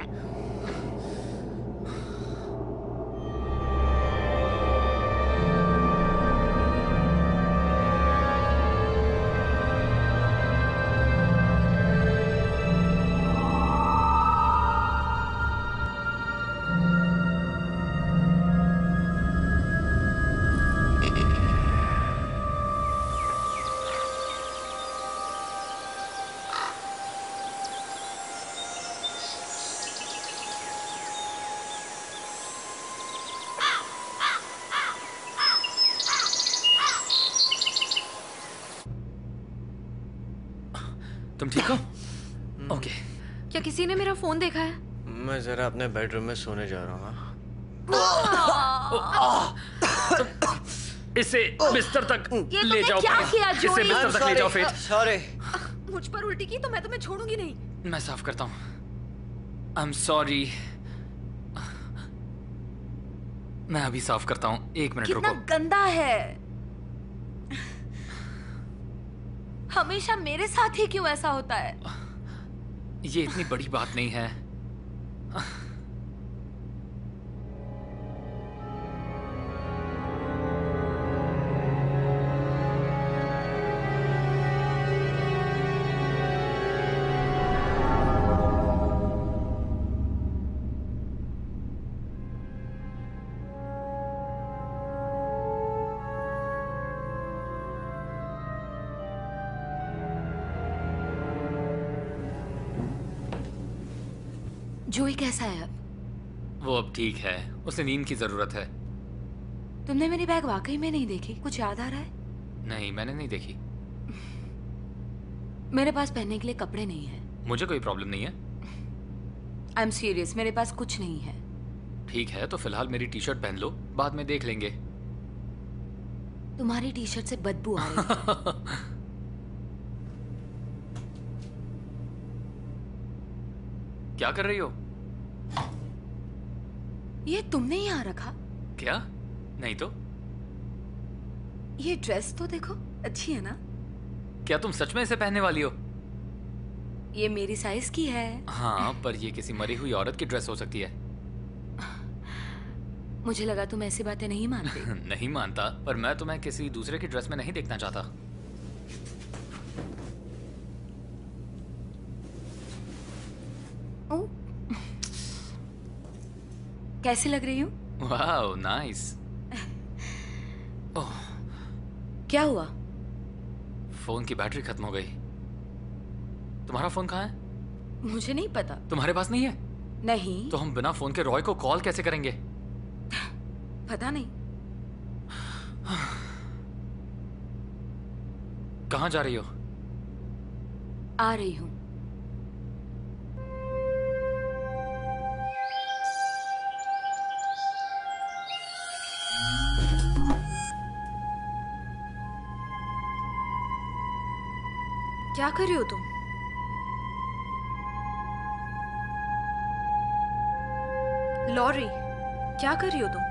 फ़ोन देखा है? मैं जरा अपने बेडरूम में सोने जा रहा हूँ हाँ? इसे बिस्तर तक ये ले जाओ क्या। किया, इसे बिस्तर तक ले जाओ फेथ सॉरी मुझ पर उल्टी की तो मैं तुम्हें छोड़ूँगी नहीं। मैं साफ़ करता हूँ। आई एम सॉरी मैं अभी साफ़ करता हूँ। एक मिनट कितना रुको। गंदा है। हमेशा मेरे साथ ही क्यों ऐसा होता है? ये इतनी बड़ी बात नहीं है। जोई कैसा है अब? वो अब ठीक है। उसे नींद की ज़रूरत है। तुमने मेरी बैग वाकई में नहीं देखी? कुछ याद आ रहा है? नहीं मैंने नहीं देखी। [LAUGHS] मेरे पास पहनने के लिए कपड़े नहीं है। मुझे कोई प्रॉब्लम नहीं है। आई एम सीरियस मेरे पास कुछ नहीं है। ठीक है तो फ़िलहाल मेरी टी शर्ट पहन लो बाद में देख लेंगे। तुम्हारी टी शर्ट से बदबू आ रही है। [LAUGHS] क्या कर रही हो? ये तुमने यहाँ रखा। क्या? नहीं तो? ये ड्रेस तो देखो अच्छी है ना? क्या तुम सच में इसे पहनने वाली हो? ये मेरी साइज़ की है। हाँ पर ये किसी मरी हुई औरत की ड्रेस हो सकती है। मुझे लगा तुम ऐसी बातें नहीं मानते। [LAUGHS] नहीं मानता पर मैं तुम्हें किसी दूसरे की ड्रेस में नहीं देखना चाहता। कैसी लग रही हूँ? Nice oh. क्या हुआ? फ़ोन की बैटरी खत्म हो गई। तुम्हारा फ़ोन कहाँ है? मुझे नहीं पता। तुम्हारे पास नहीं है? नहीं। तो हम बिना फ़ोन के रॉय को कॉल कैसे करेंगे? पता नहीं। कहाँ जा रही हो? आ रही हूँ। क्या कर रही हो तुम? लॉरी, क्या कर रही हो तुम?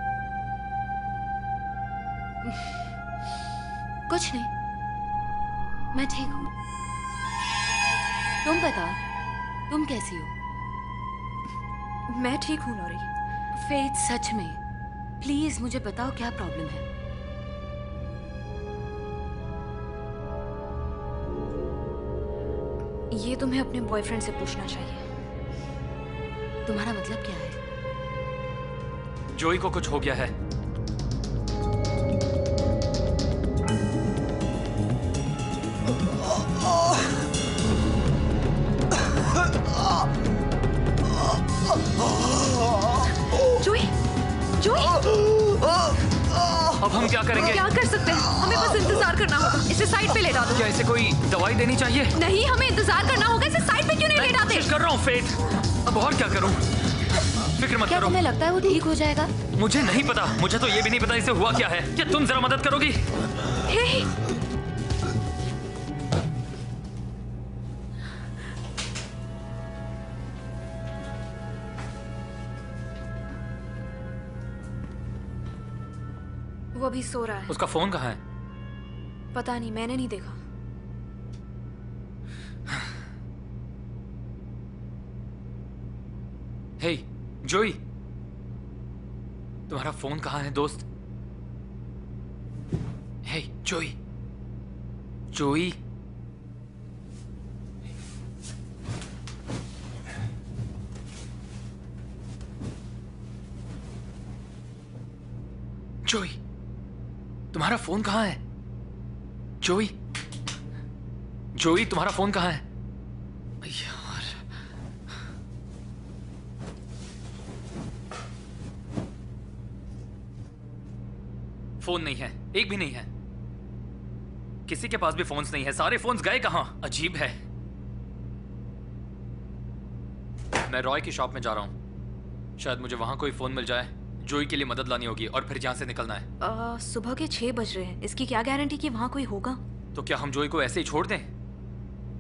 [LAUGHS] कुछ नहीं। मैं ठीक हूँ। तुम बताओ, तुम कैसी हो? [LAUGHS] मैं ठीक हूँ, लॉरी। फेथ, सच में। प्लीज़ मुझे बताओ क्या प्रॉब्लम है। ये तुम्हें अपने बॉयफ्रेंड से पूछना चाहिए। तुम्हारा मतलब क्या है? जोई को कुछ हो गया है। अब हम क्या करेंगे? क्या कर सकते हैं? हमें बस इंतज़ार करना होगा। इसे साइड पे ले डालो। क्या इसे कोई दवाई देनी चाहिए? नहीं हमें इंतज़ार करना होगा। इसे साइड पे क्यों नहीं ले डालते कोशिश कर रहा हूँ फेट अब और क्या करूँ? फ़िक्र मत क्या करो। तुम्हें लगता है वो ठीक हो जाएगा? मुझे नहीं पता। मुझे तो ये भी नहीं पता इसे हुआ क्या है। क्या तुम जरा मदद करोगी? सो रहा है। उसका फ़ोन कहाँ है? पता नहीं मैंने नहीं देखा। हे जोई तुम्हारा फ़ोन कहाँ है दोस्त? हे जोई जोई जोई तुम्हारा फ़ोन कहाँ है? जोई? जोई, तुम्हारा फ़ोन कहाँ है? फ़ोन नहीं है, एक भी नहीं है। किसी के पास भी फोन्स नहीं है, सारे फोन्स गए कहाँ? अजीब है। मैं रॉय की शॉप में जा रहा हूँ। शायद मुझे वहाँ कोई फ़ोन मिल जाए। जोई के लिए मदद लानी होगी और फिर यहाँ से निकलना है। आ, सुबह के छह बज रहे हैं। इसकी क्या गारंटी कि वहाँ कोई होगा? तो क्या हम जोई को ऐसे ही छोड़ दें?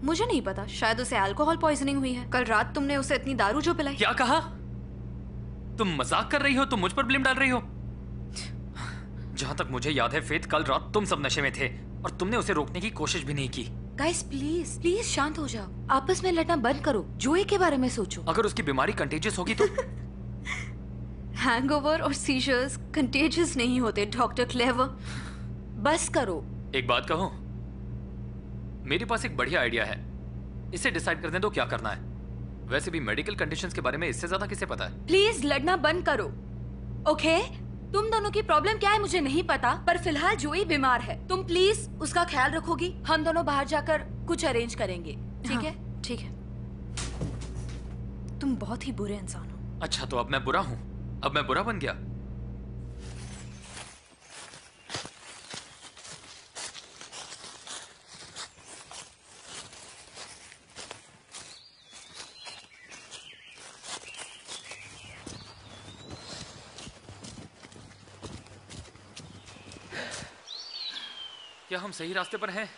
मुझे नहीं पता। शायद उसे अल्कोहल पॉइजनिंग हुई है। कल रात तुमने उसे इतनी दारू जो पिलाई। क्या कहा? तुम मज़ाक कर रही हो तुम मुझ पर ब्लेम डाल रही हो। जहाँ तक मुझे याद है फेत कल रात तुम सब नशे में थे और तुमने उसे रोकने की कोशिश भी नहीं की। गाइस प्लीज़ प्लीज़ शांत हो जाओ। आपस में लड़ना बंद करो। जोई के बारे में सोचो। अगर उसकी बीमारी कंटेजियस होगी तो? [LAUGHS] हैंगओवर और सीजर्स कंटेजियस नहीं होते डॉक्टर क्लेवर बस करो। एक बात कहो? मेरे पास एक बढ़िया आइडिया है। इसे डिसाइड कर दें क्या करना है। वैसे भी मेडिकल कंडीशंस के बारे में इससे ज़्यादा किसे पता है? प्लीज़ लड़ना बंद करो। ओके तुम दोनों की प्रॉब्लम क्या है मुझे नहीं पता पर फ़िलहाल जोई बीमार है तुम प्लीज़ उसका ख्याल रखोगी। हम दोनों बाहर जाकर कुछ अरेंज करेंगे। ठीक हाँ, है। ठीक है। तुम बहुत ही बुरे इंसान हो। अच्छा तो अब मैं बुरा हूँ। अब मैं बुरा बन गया। क्या हम सही रास्ते पर हैं?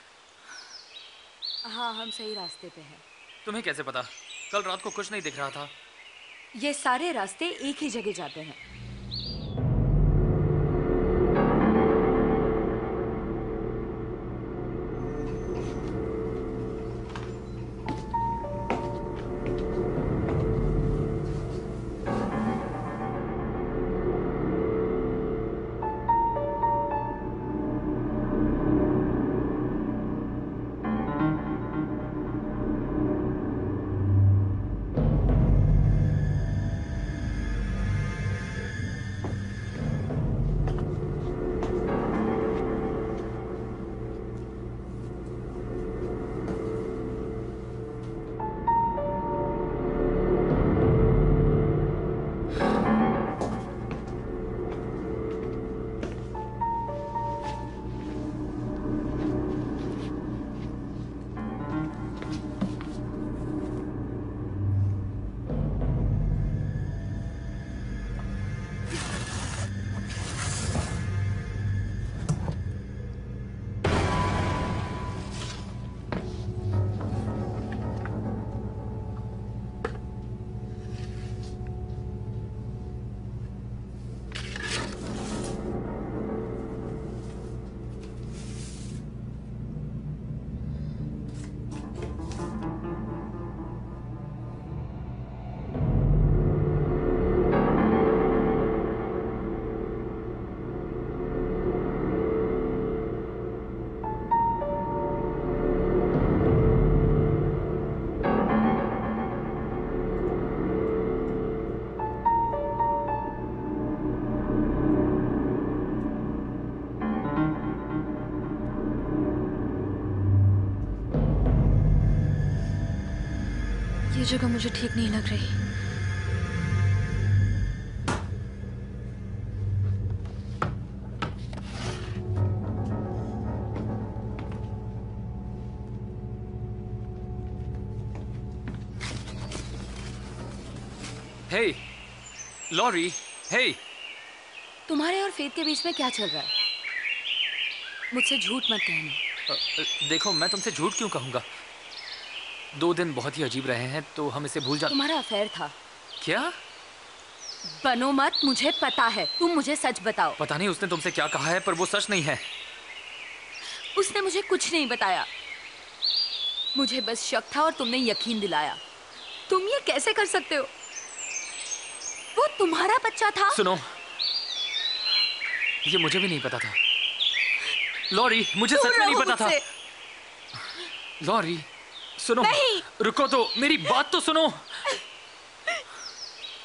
हाँ हम सही रास्ते पे हैं। तुम्हें कैसे पता? कल रात को कुछ नहीं दिख रहा था। ये सारे रास्ते एक ही जगह जाते हैं। जगह मुझे ठीक नहीं लग रही। हे लॉरी हे तुम्हारे और फेथ के बीच में क्या चल रहा है? मुझसे झूठ मत कहना। देखो मैं तुमसे झूठ क्यों कहूँगा? दो दिन बहुत ही अजीब रहे हैं तो हम इसे भूल जा तुम्हारा अफेयर था। क्या? बनो मत मुझे पता है। तुम मुझे सच बताओ। पता नहीं उसने तुमसे क्या कहा है पर वो सच नहीं है। उसने मुझे कुछ नहीं बताया। मुझे बस शक था और तुमने यकीन दिलाया। तुम ये कैसे कर सकते हो? वो तुम्हारा बच्चा था? सुनो। ये मुझे भी नहीं पता था। लॉरी मुझे सच में नहीं पता था। लॉरी सुनो। नहीं। रुको तो मेरी बात तो सुनो।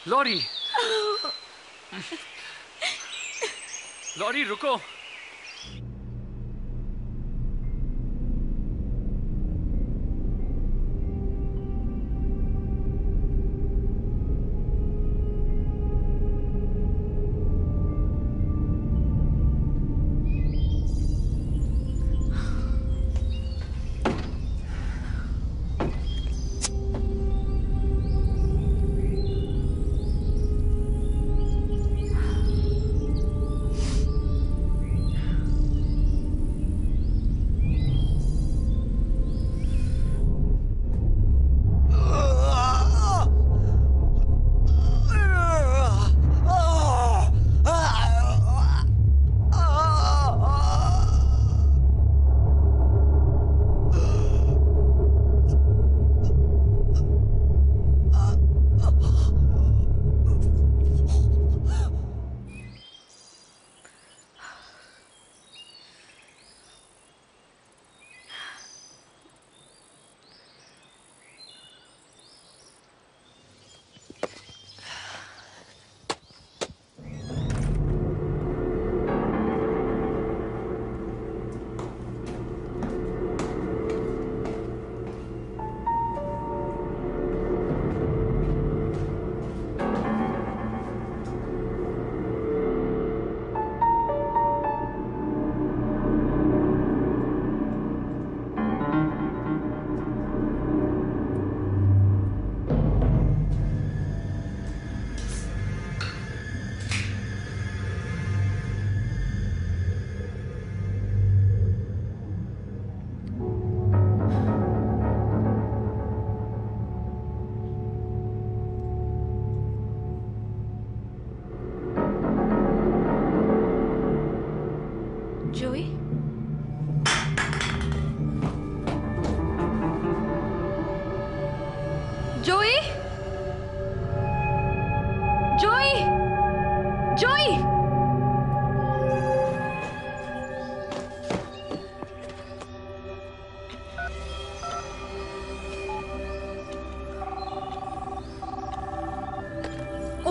लॉरी। लॉरी रुको।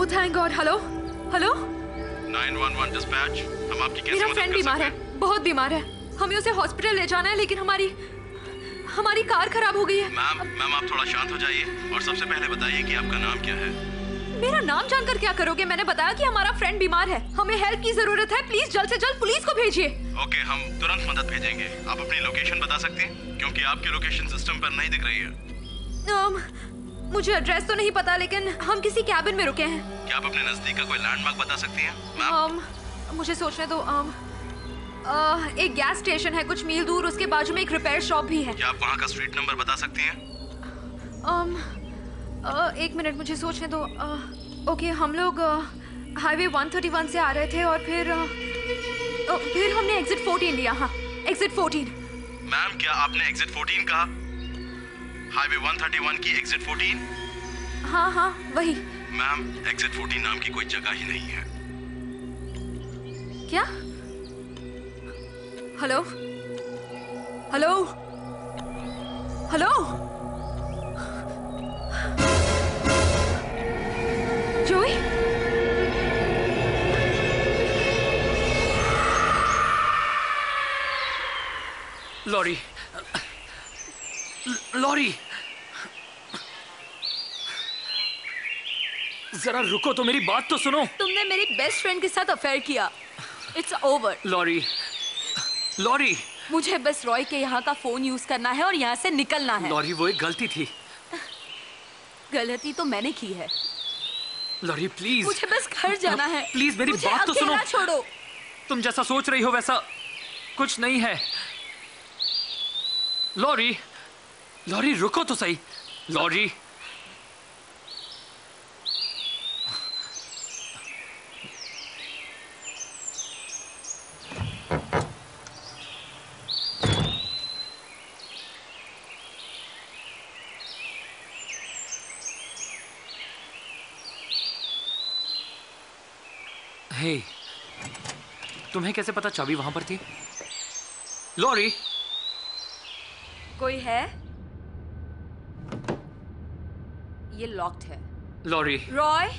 ओ thank God hello hello 911 dispatch हम आपकी कैसे मेरा मदद फ्रेंड कर बीमार है बहुत बीमार है। हमें उसे हॉस्पिटल ले जाना है लेकिन हमारी हमारी कार खराब हो गई है। मैम मैम आप थोड़ा शांत हो जाइए और सबसे पहले बताइए कि आपका नाम क्या है। मेरा नाम जानकर क्या करोगे? मैंने बताया कि हमारा फ्रेंड बीमार है। हमें हेल्प की ज़रूरत है। प्लीज़ जल्द से जल्द पुलिस को भेजिए। ओके हम तुरंत मदद भेजेंगे। आप अपनी लोकेशन बता सकते हैं क्योंकि आपकी लोकेशन सिस्टम पर नहीं दिख रही है। अम, मुझे एड्रेस तो नहीं पता लेकिन हम किसी कैबिन में रुके हैं। क्या आप अपने नज़दीक का कोई लैंडमार्क बता सकती हैं? मैम मुझे सोचने दो अम, अ, एक गैस स्टेशन है कुछ मील दूर उसके बाजू में एक रिपेयर शॉप भी है। क्या आप वहाँ का स्ट्रीट नंबर बता सकती हैं? अम, अ, एक मिनट मुझे सोचने दो ओके हम लोग हाईवे 131 से आ रहे थे और फिर अ, अ, फिर हमने एग्जिट 14 लिया हाँ एग्जिट 14 मैम क्या आपने एग्जिट 14 कहा? हाईवे 131 की एग्जिट 14 हाँ हाँ वही। मैम एग्जिट 14 नाम की कोई जगह ही नहीं है। क्या? Hello? Hello? Hello? Joey? Laurie Laurie जरा रुको तो मेरी बात तो सुनो तुमने मेरी बेस्ट फ्रेंड के साथ अफेयर किया। इट्स ओवर लॉरी लॉरी मुझे बस रॉय के यहाँ का फ़ोन यूज़ करना है और यहाँ से निकलना है। लॉरी वो एक गलती थी। गलती तो मैंने की है। लॉरी प्लीज़ मुझे बस घर जाना है। प्लीज़ मेरी बात तो सुनो। छोड़ो। तुम जैसा सोच रही हो वैसा कुछ नहीं है। लॉरी लॉरी, रुको तो सही। लॉरी। तुम्हें कैसे पता चाबी वहाँ पर थी? लॉरी। कोई है? ये लॉक्ड है। लॉरी रॉय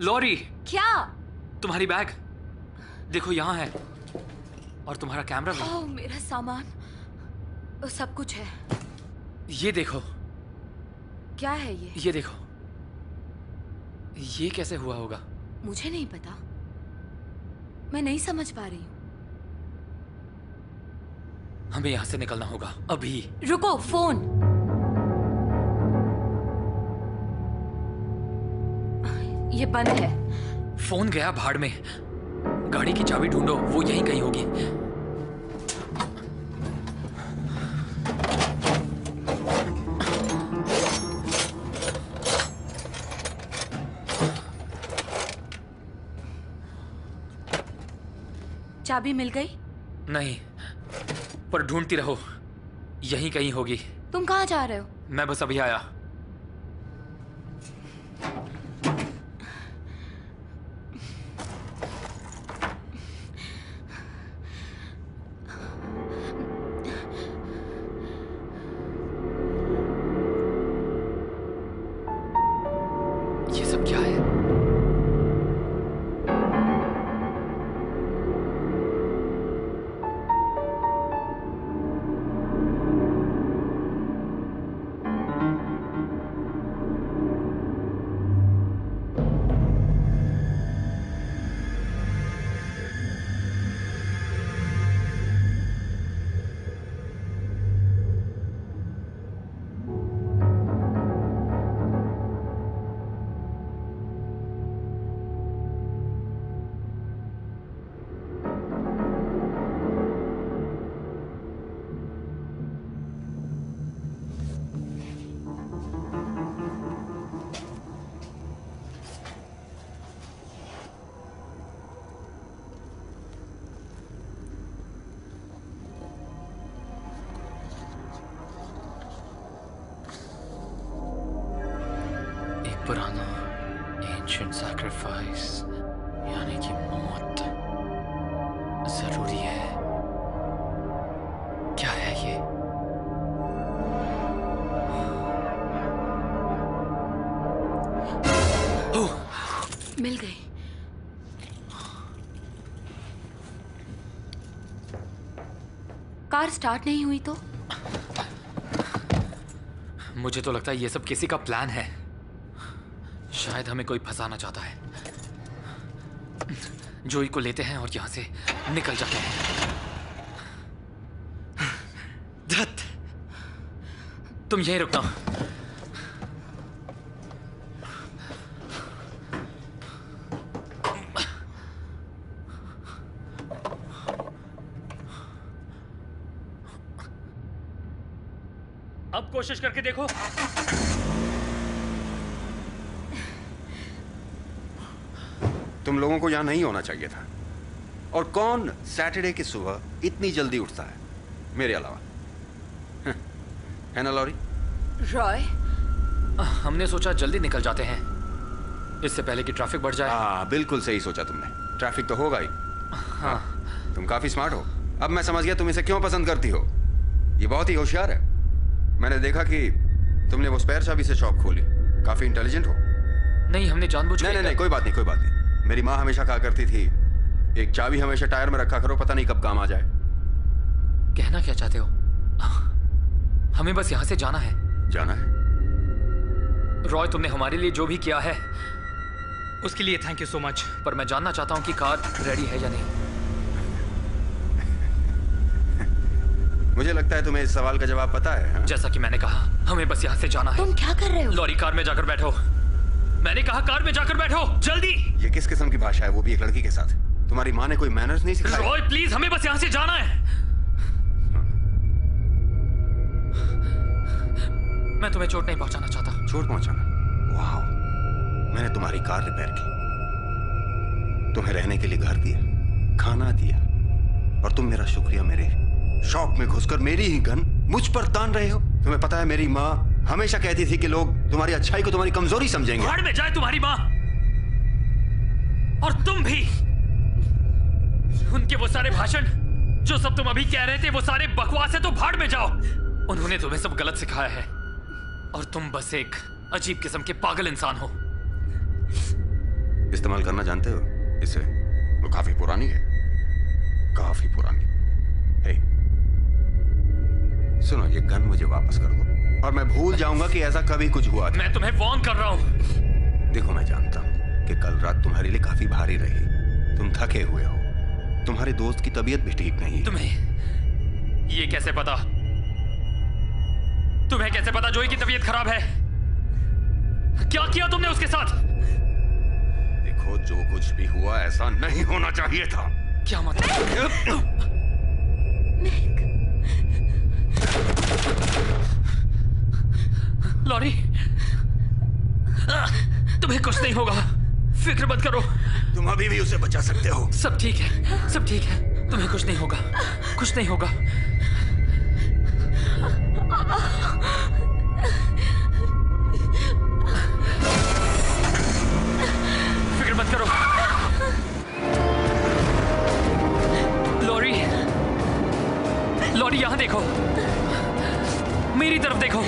लॉरी क्या? तुम्हारी बैग देखो यहाँ है। और तुम्हारा कैमरा भी। ओह मेरा सामान। सब कुछ है। ये देखो। क्या है ये? ये देखो। ये कैसे हुआ होगा? मुझे नहीं पता। मैं नहीं समझ पा रही हूँ। हमें यहाँ से निकलना होगा। अभी। रुको फ़ोन। ये बंद है। फ़ोन गया भाड़ में। गाड़ी की चाबी ढूंढो वो यहीं कहीं होगी। चाबी मिल गई? नहीं पर ढूंढती रहो। यहीं कहीं होगी। तुम कहाँ जा रहे हो? मैं बस अभी आया। सैक्रिफाइस यानी कि मौत ज़रूरी है। क्या है ये? ओह मिल गई। कार स्टार्ट नहीं हुई तो? मुझे तो लगता है ये सब किसी का प्लान है। शायद हमें कोई फंसाना चाहता है। जोई को लेते हैं और यहाँ से निकल जाते हैं। दत्त, तुम यहीं रुकना। अब कोशिश करके देखो। तुम लोगों को यहाँ नहीं होना चाहिए था। और कौन सैटरडे की सुबह इतनी जल्दी उठता है? मेरे अलावा। है ना लॉरी? रॉय? हमने सोचा जल्दी निकल जाते हैं। इससे पहले कि ट्रैफ़िक बढ़ जाए। हाँ बिल्कुल सही सोचा तुमने। ट्रैफ़िक तो होगा ही। हाँ। तुम काफ़ी स्मार्ट हो। अब मैं समझ गया तुम इसे क्यों पसंद करती हो। ये बहुत ही होशियार है। मैंने देखा कि तुमने वो स्पेयर चाबी से शॉप खोली। काफ़ी इंटेलिजेंट हो। नहीं हमने जानबूझ नहीं नहीं नहीं कोई बात नहीं कोई बात नहीं। मेरी माँ हमेशा कहा करती थी एक चाबी हमेशा टायर में रखा करो पता नहीं कब काम आ जाए। कहना क्या चाहते हो? हमें बस यहाँ से जाना है। जाना है? रॉय तुमने हमारे लिए जो भी किया है उसके लिए थैंक यू सो मच पर मैं जानना चाहता हूँ कि कार रेडी है या नहीं। मुझे लगता है तुम्हें इस सवाल का जवाब पता है हाँ? जैसा कि मैंने कहा हमें बस यहाँ से जाना है। तुम क्या कर रहे हो? लॉरी कार में जाकर बैठो। मैंने कहा कार में जाकर बैठो। जल्दी। ये किस किस्म की भाषा है? वो भी एक लड़की के साथ। तुम्हारी माँ ने कोई मैनर्स नहीं सिखाए रॉय प्लीज़ हमें बस यहाँ से जाना है। मैं तुम्हें चोट नहीं पहुंचाना चाहता। चोट पहुंचाना? वाह मैंने तुम्हारी कार रिपेयर की। तुम्हें रहने के लिए घर दिया खाना दिया और तुम मेरा शुक्रिया मेरे शॉप में घुसकर मेरी ही गन मुझ पर तान रहे हो। तुम्हें पता है मेरी माँ हमेशा कहती थी कि लोग तुम्हारी अच्छाई को तुम्हारी कमज़ोरी समझेंगे। भाड़ में जाए तुम्हारी माँ। और तुम भी। उनके वो सारे भाषण जो सब तुम अभी कह रहे थे वो सारे बकवास है तो भाड़ में जाओ। उन्होंने तुम्हें सब गलत सिखाया है। और तुम बस एक अजीब किस्म के पागल इंसान हो। इस्तेमाल करना जानते हो? इसे? वो काफ़ी पुरानी है। काफ़ी पुरानी। हे सुनो ये गन मुझे वापस कर दो। और मैं भूल जाऊँगा कि ऐसा कभी कुछ हुआ था। मैं तुम्हें वार्न कर रहा हूँ। देखो मैं जानता हूँ कि कल रात तुम्हारे लिए काफ़ी भारी रही। तुम थके हुए हो। तुम्हारे दोस्त की तबीयत भी ठीक नहीं तुम्हें ये कैसे पता? तुम्हें कैसे पता जोई की तबीयत खराब है? क्या किया तुमने उसके साथ? देखो जो कुछ भी हुआ ऐसा नहीं होना चाहिए था। क्या मतलब लॉरी। तुम्हें कुछ नहीं होगा। फ़िक्र मत करो। तुम अभी भी उसे बचा सकते हो। सब ठीक है सब ठीक है। तुम्हें कुछ नहीं होगा कुछ नहीं होगा। फ़िक्र मत करो। लॉरी लॉरी यहाँ देखो। मेरी तरफ़ देखो।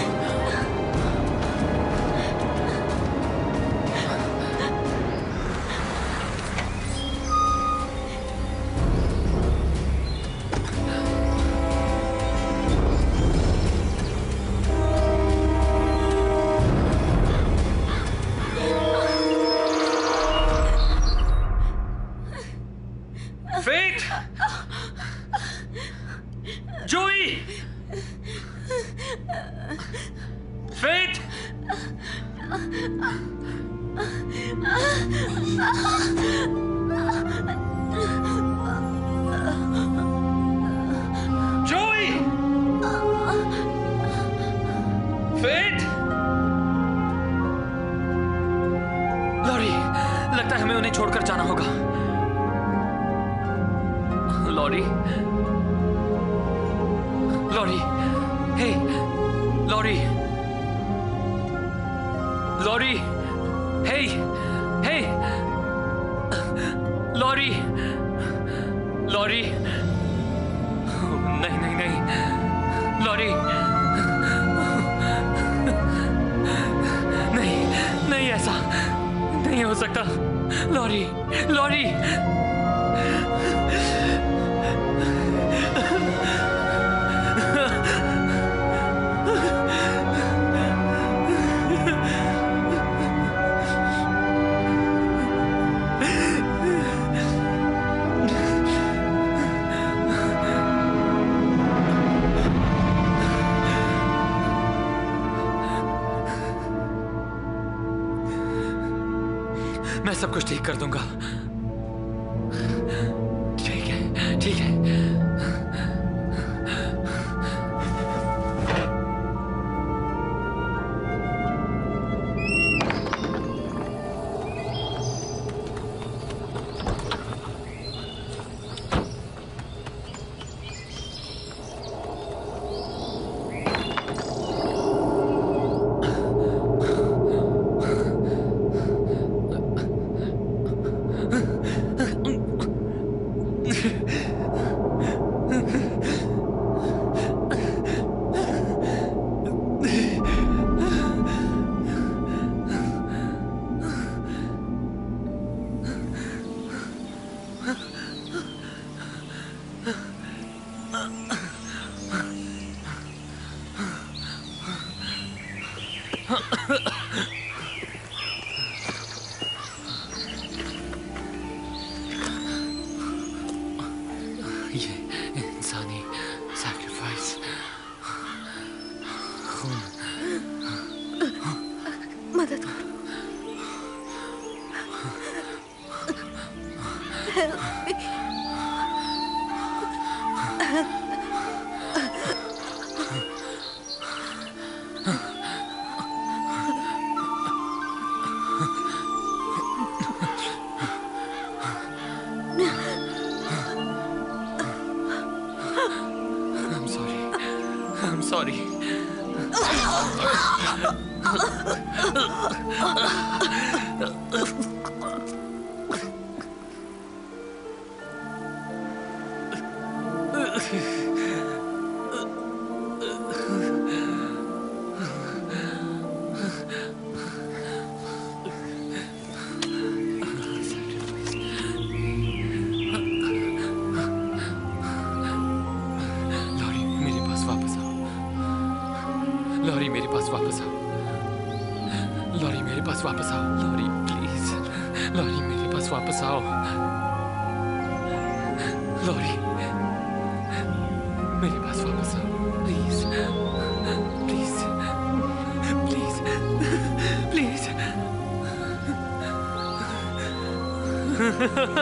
सब कुछ ठीक कर दूँगा।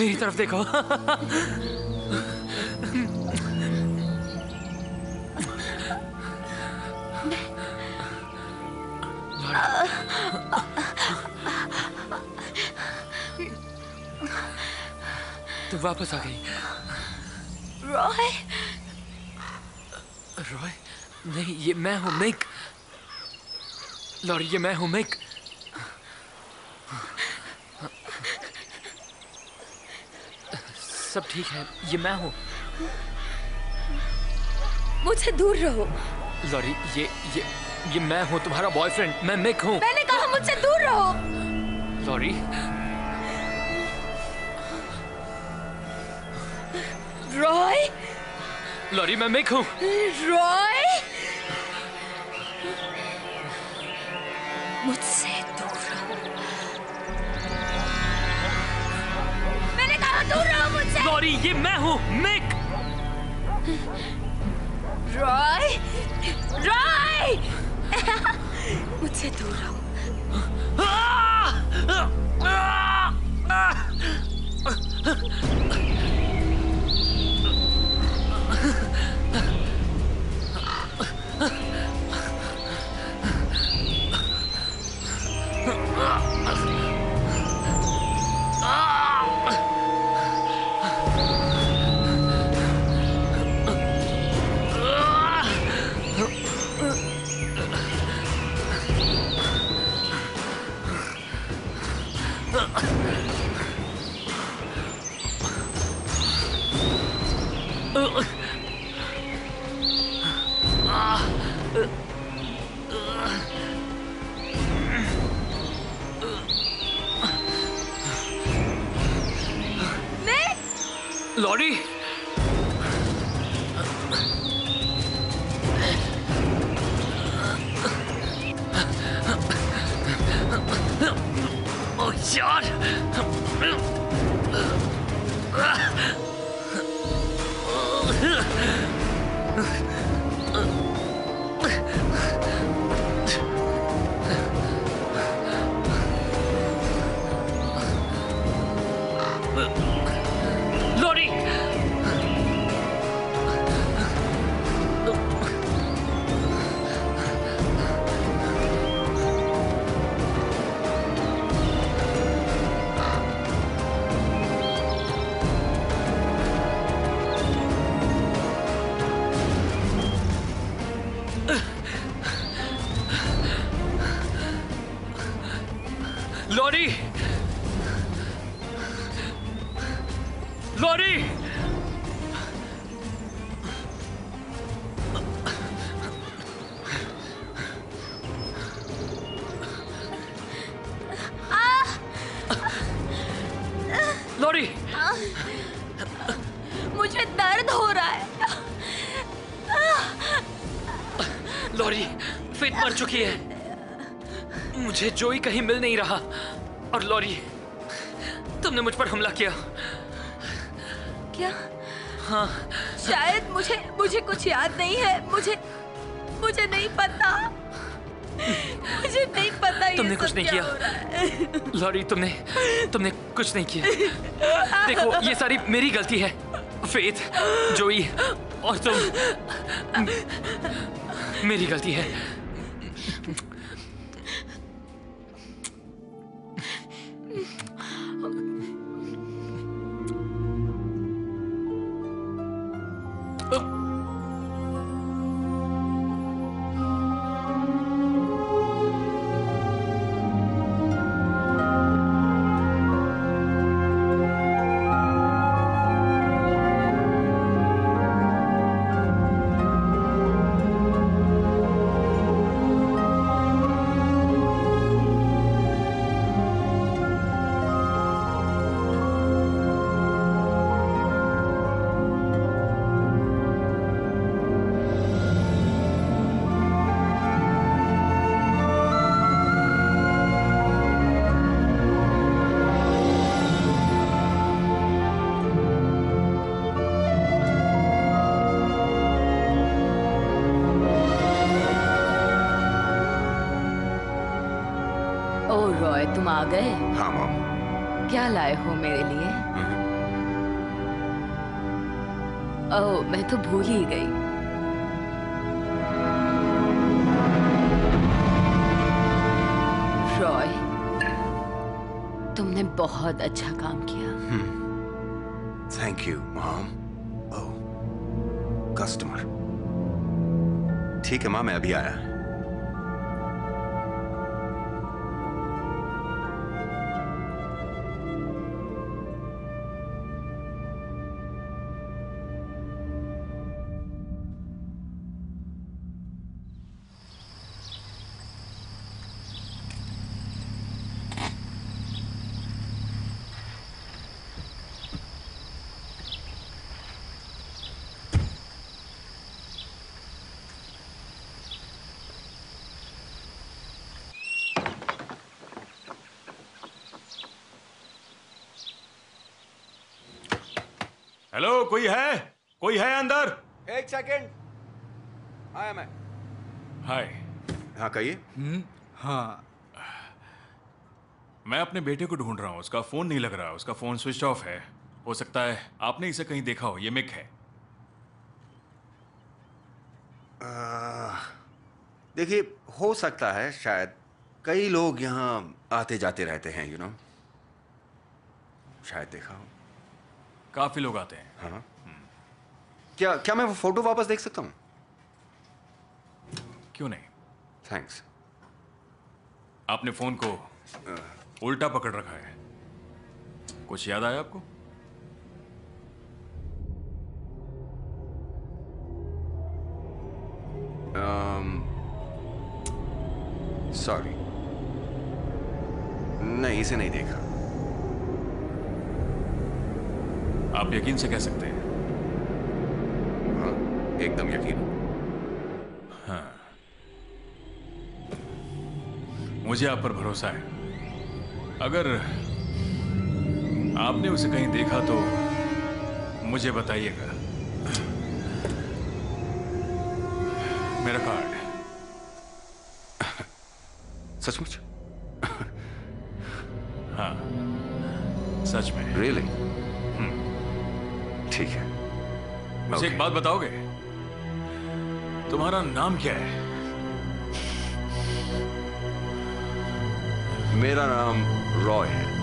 मेरी तरफ़ देखो। तू वापस आ गई। रॉय? रॉय? नहीं ये मैं हूँ मिक। लॉरी ये मैं हूँ मिक। सब ठीक है। ये मैं हूँ। मुझसे दूर रहो। लॉरी ये ये ये मैं हूँ तुम्हारा बॉयफ्रेंड मैं मिक हूँ। मैंने कहा मुझसे दूर रहो। लॉरी रॉय लॉरी मैं मिक हूँ। रॉय मुझसे लॉरी ये मैं हूँ मिक। रॉय रॉय! मुझसे दूर रहो। लॉरी कहीं मिल नहीं रहा। और लॉरी तुमने मुझ पर हमला किया। क्या? हाँ। शायद मुझे मुझे कुछ याद नहीं है। मुझे मुझे नहीं पता। मुझे नहीं पता तुमने कुछ नहीं किया। लॉरी तुमने तुमने कुछ नहीं किया। देखो ये सारी मेरी गलती है। फेथ जोई और तुम। मेरी गलती है। तुम आ गए? हाँ मॉम। क्या लाए हो मेरे लिए? ओह मैं तो भूल ही गई। रॉय तुमने बहुत अच्छा काम किया। Thank you mom. Oh customer ठीक है माँ मैं अभी आया। हेलो कोई है? कोई है अंदर? एक सेकंड। आया मैं हाय। हाँ कहिए। हाँ। मैं अपने बेटे को ढूंढ रहा हूँ। उसका फ़ोन नहीं लग रहा। उसका फ़ोन स्विच ऑफ़ है। हो सकता है आपने इसे कहीं देखा हो। ये मिक है। देखिए हो सकता है शायद कई लोग यहाँ आते जाते रहते हैं यू you नो know? शायद देखा हो। काफ़ी लोग आते हैं। हाँ। क्या क्या मैं वो फ़ोटो वापस देख सकता हूँ? क्यों नहीं? थैंक्स आपने फ़ोन को उल्टा पकड़ रखा है। कुछ याद आया आपको? सॉरी um, नहीं इसे नहीं देखा। आप यकीन से कह सकते हैं। हाँ, एकदम यकीन। हाँ। मुझे आप पर भरोसा है। अगर आपने उसे कहीं देखा तो मुझे बताइएगा। मेरा कार्ड। सचमुच? हाँ। सच में। रियली ठीक मुझे एक बात बताओगे? तुम्हारा नाम क्या है? मेरा नाम रॉय है।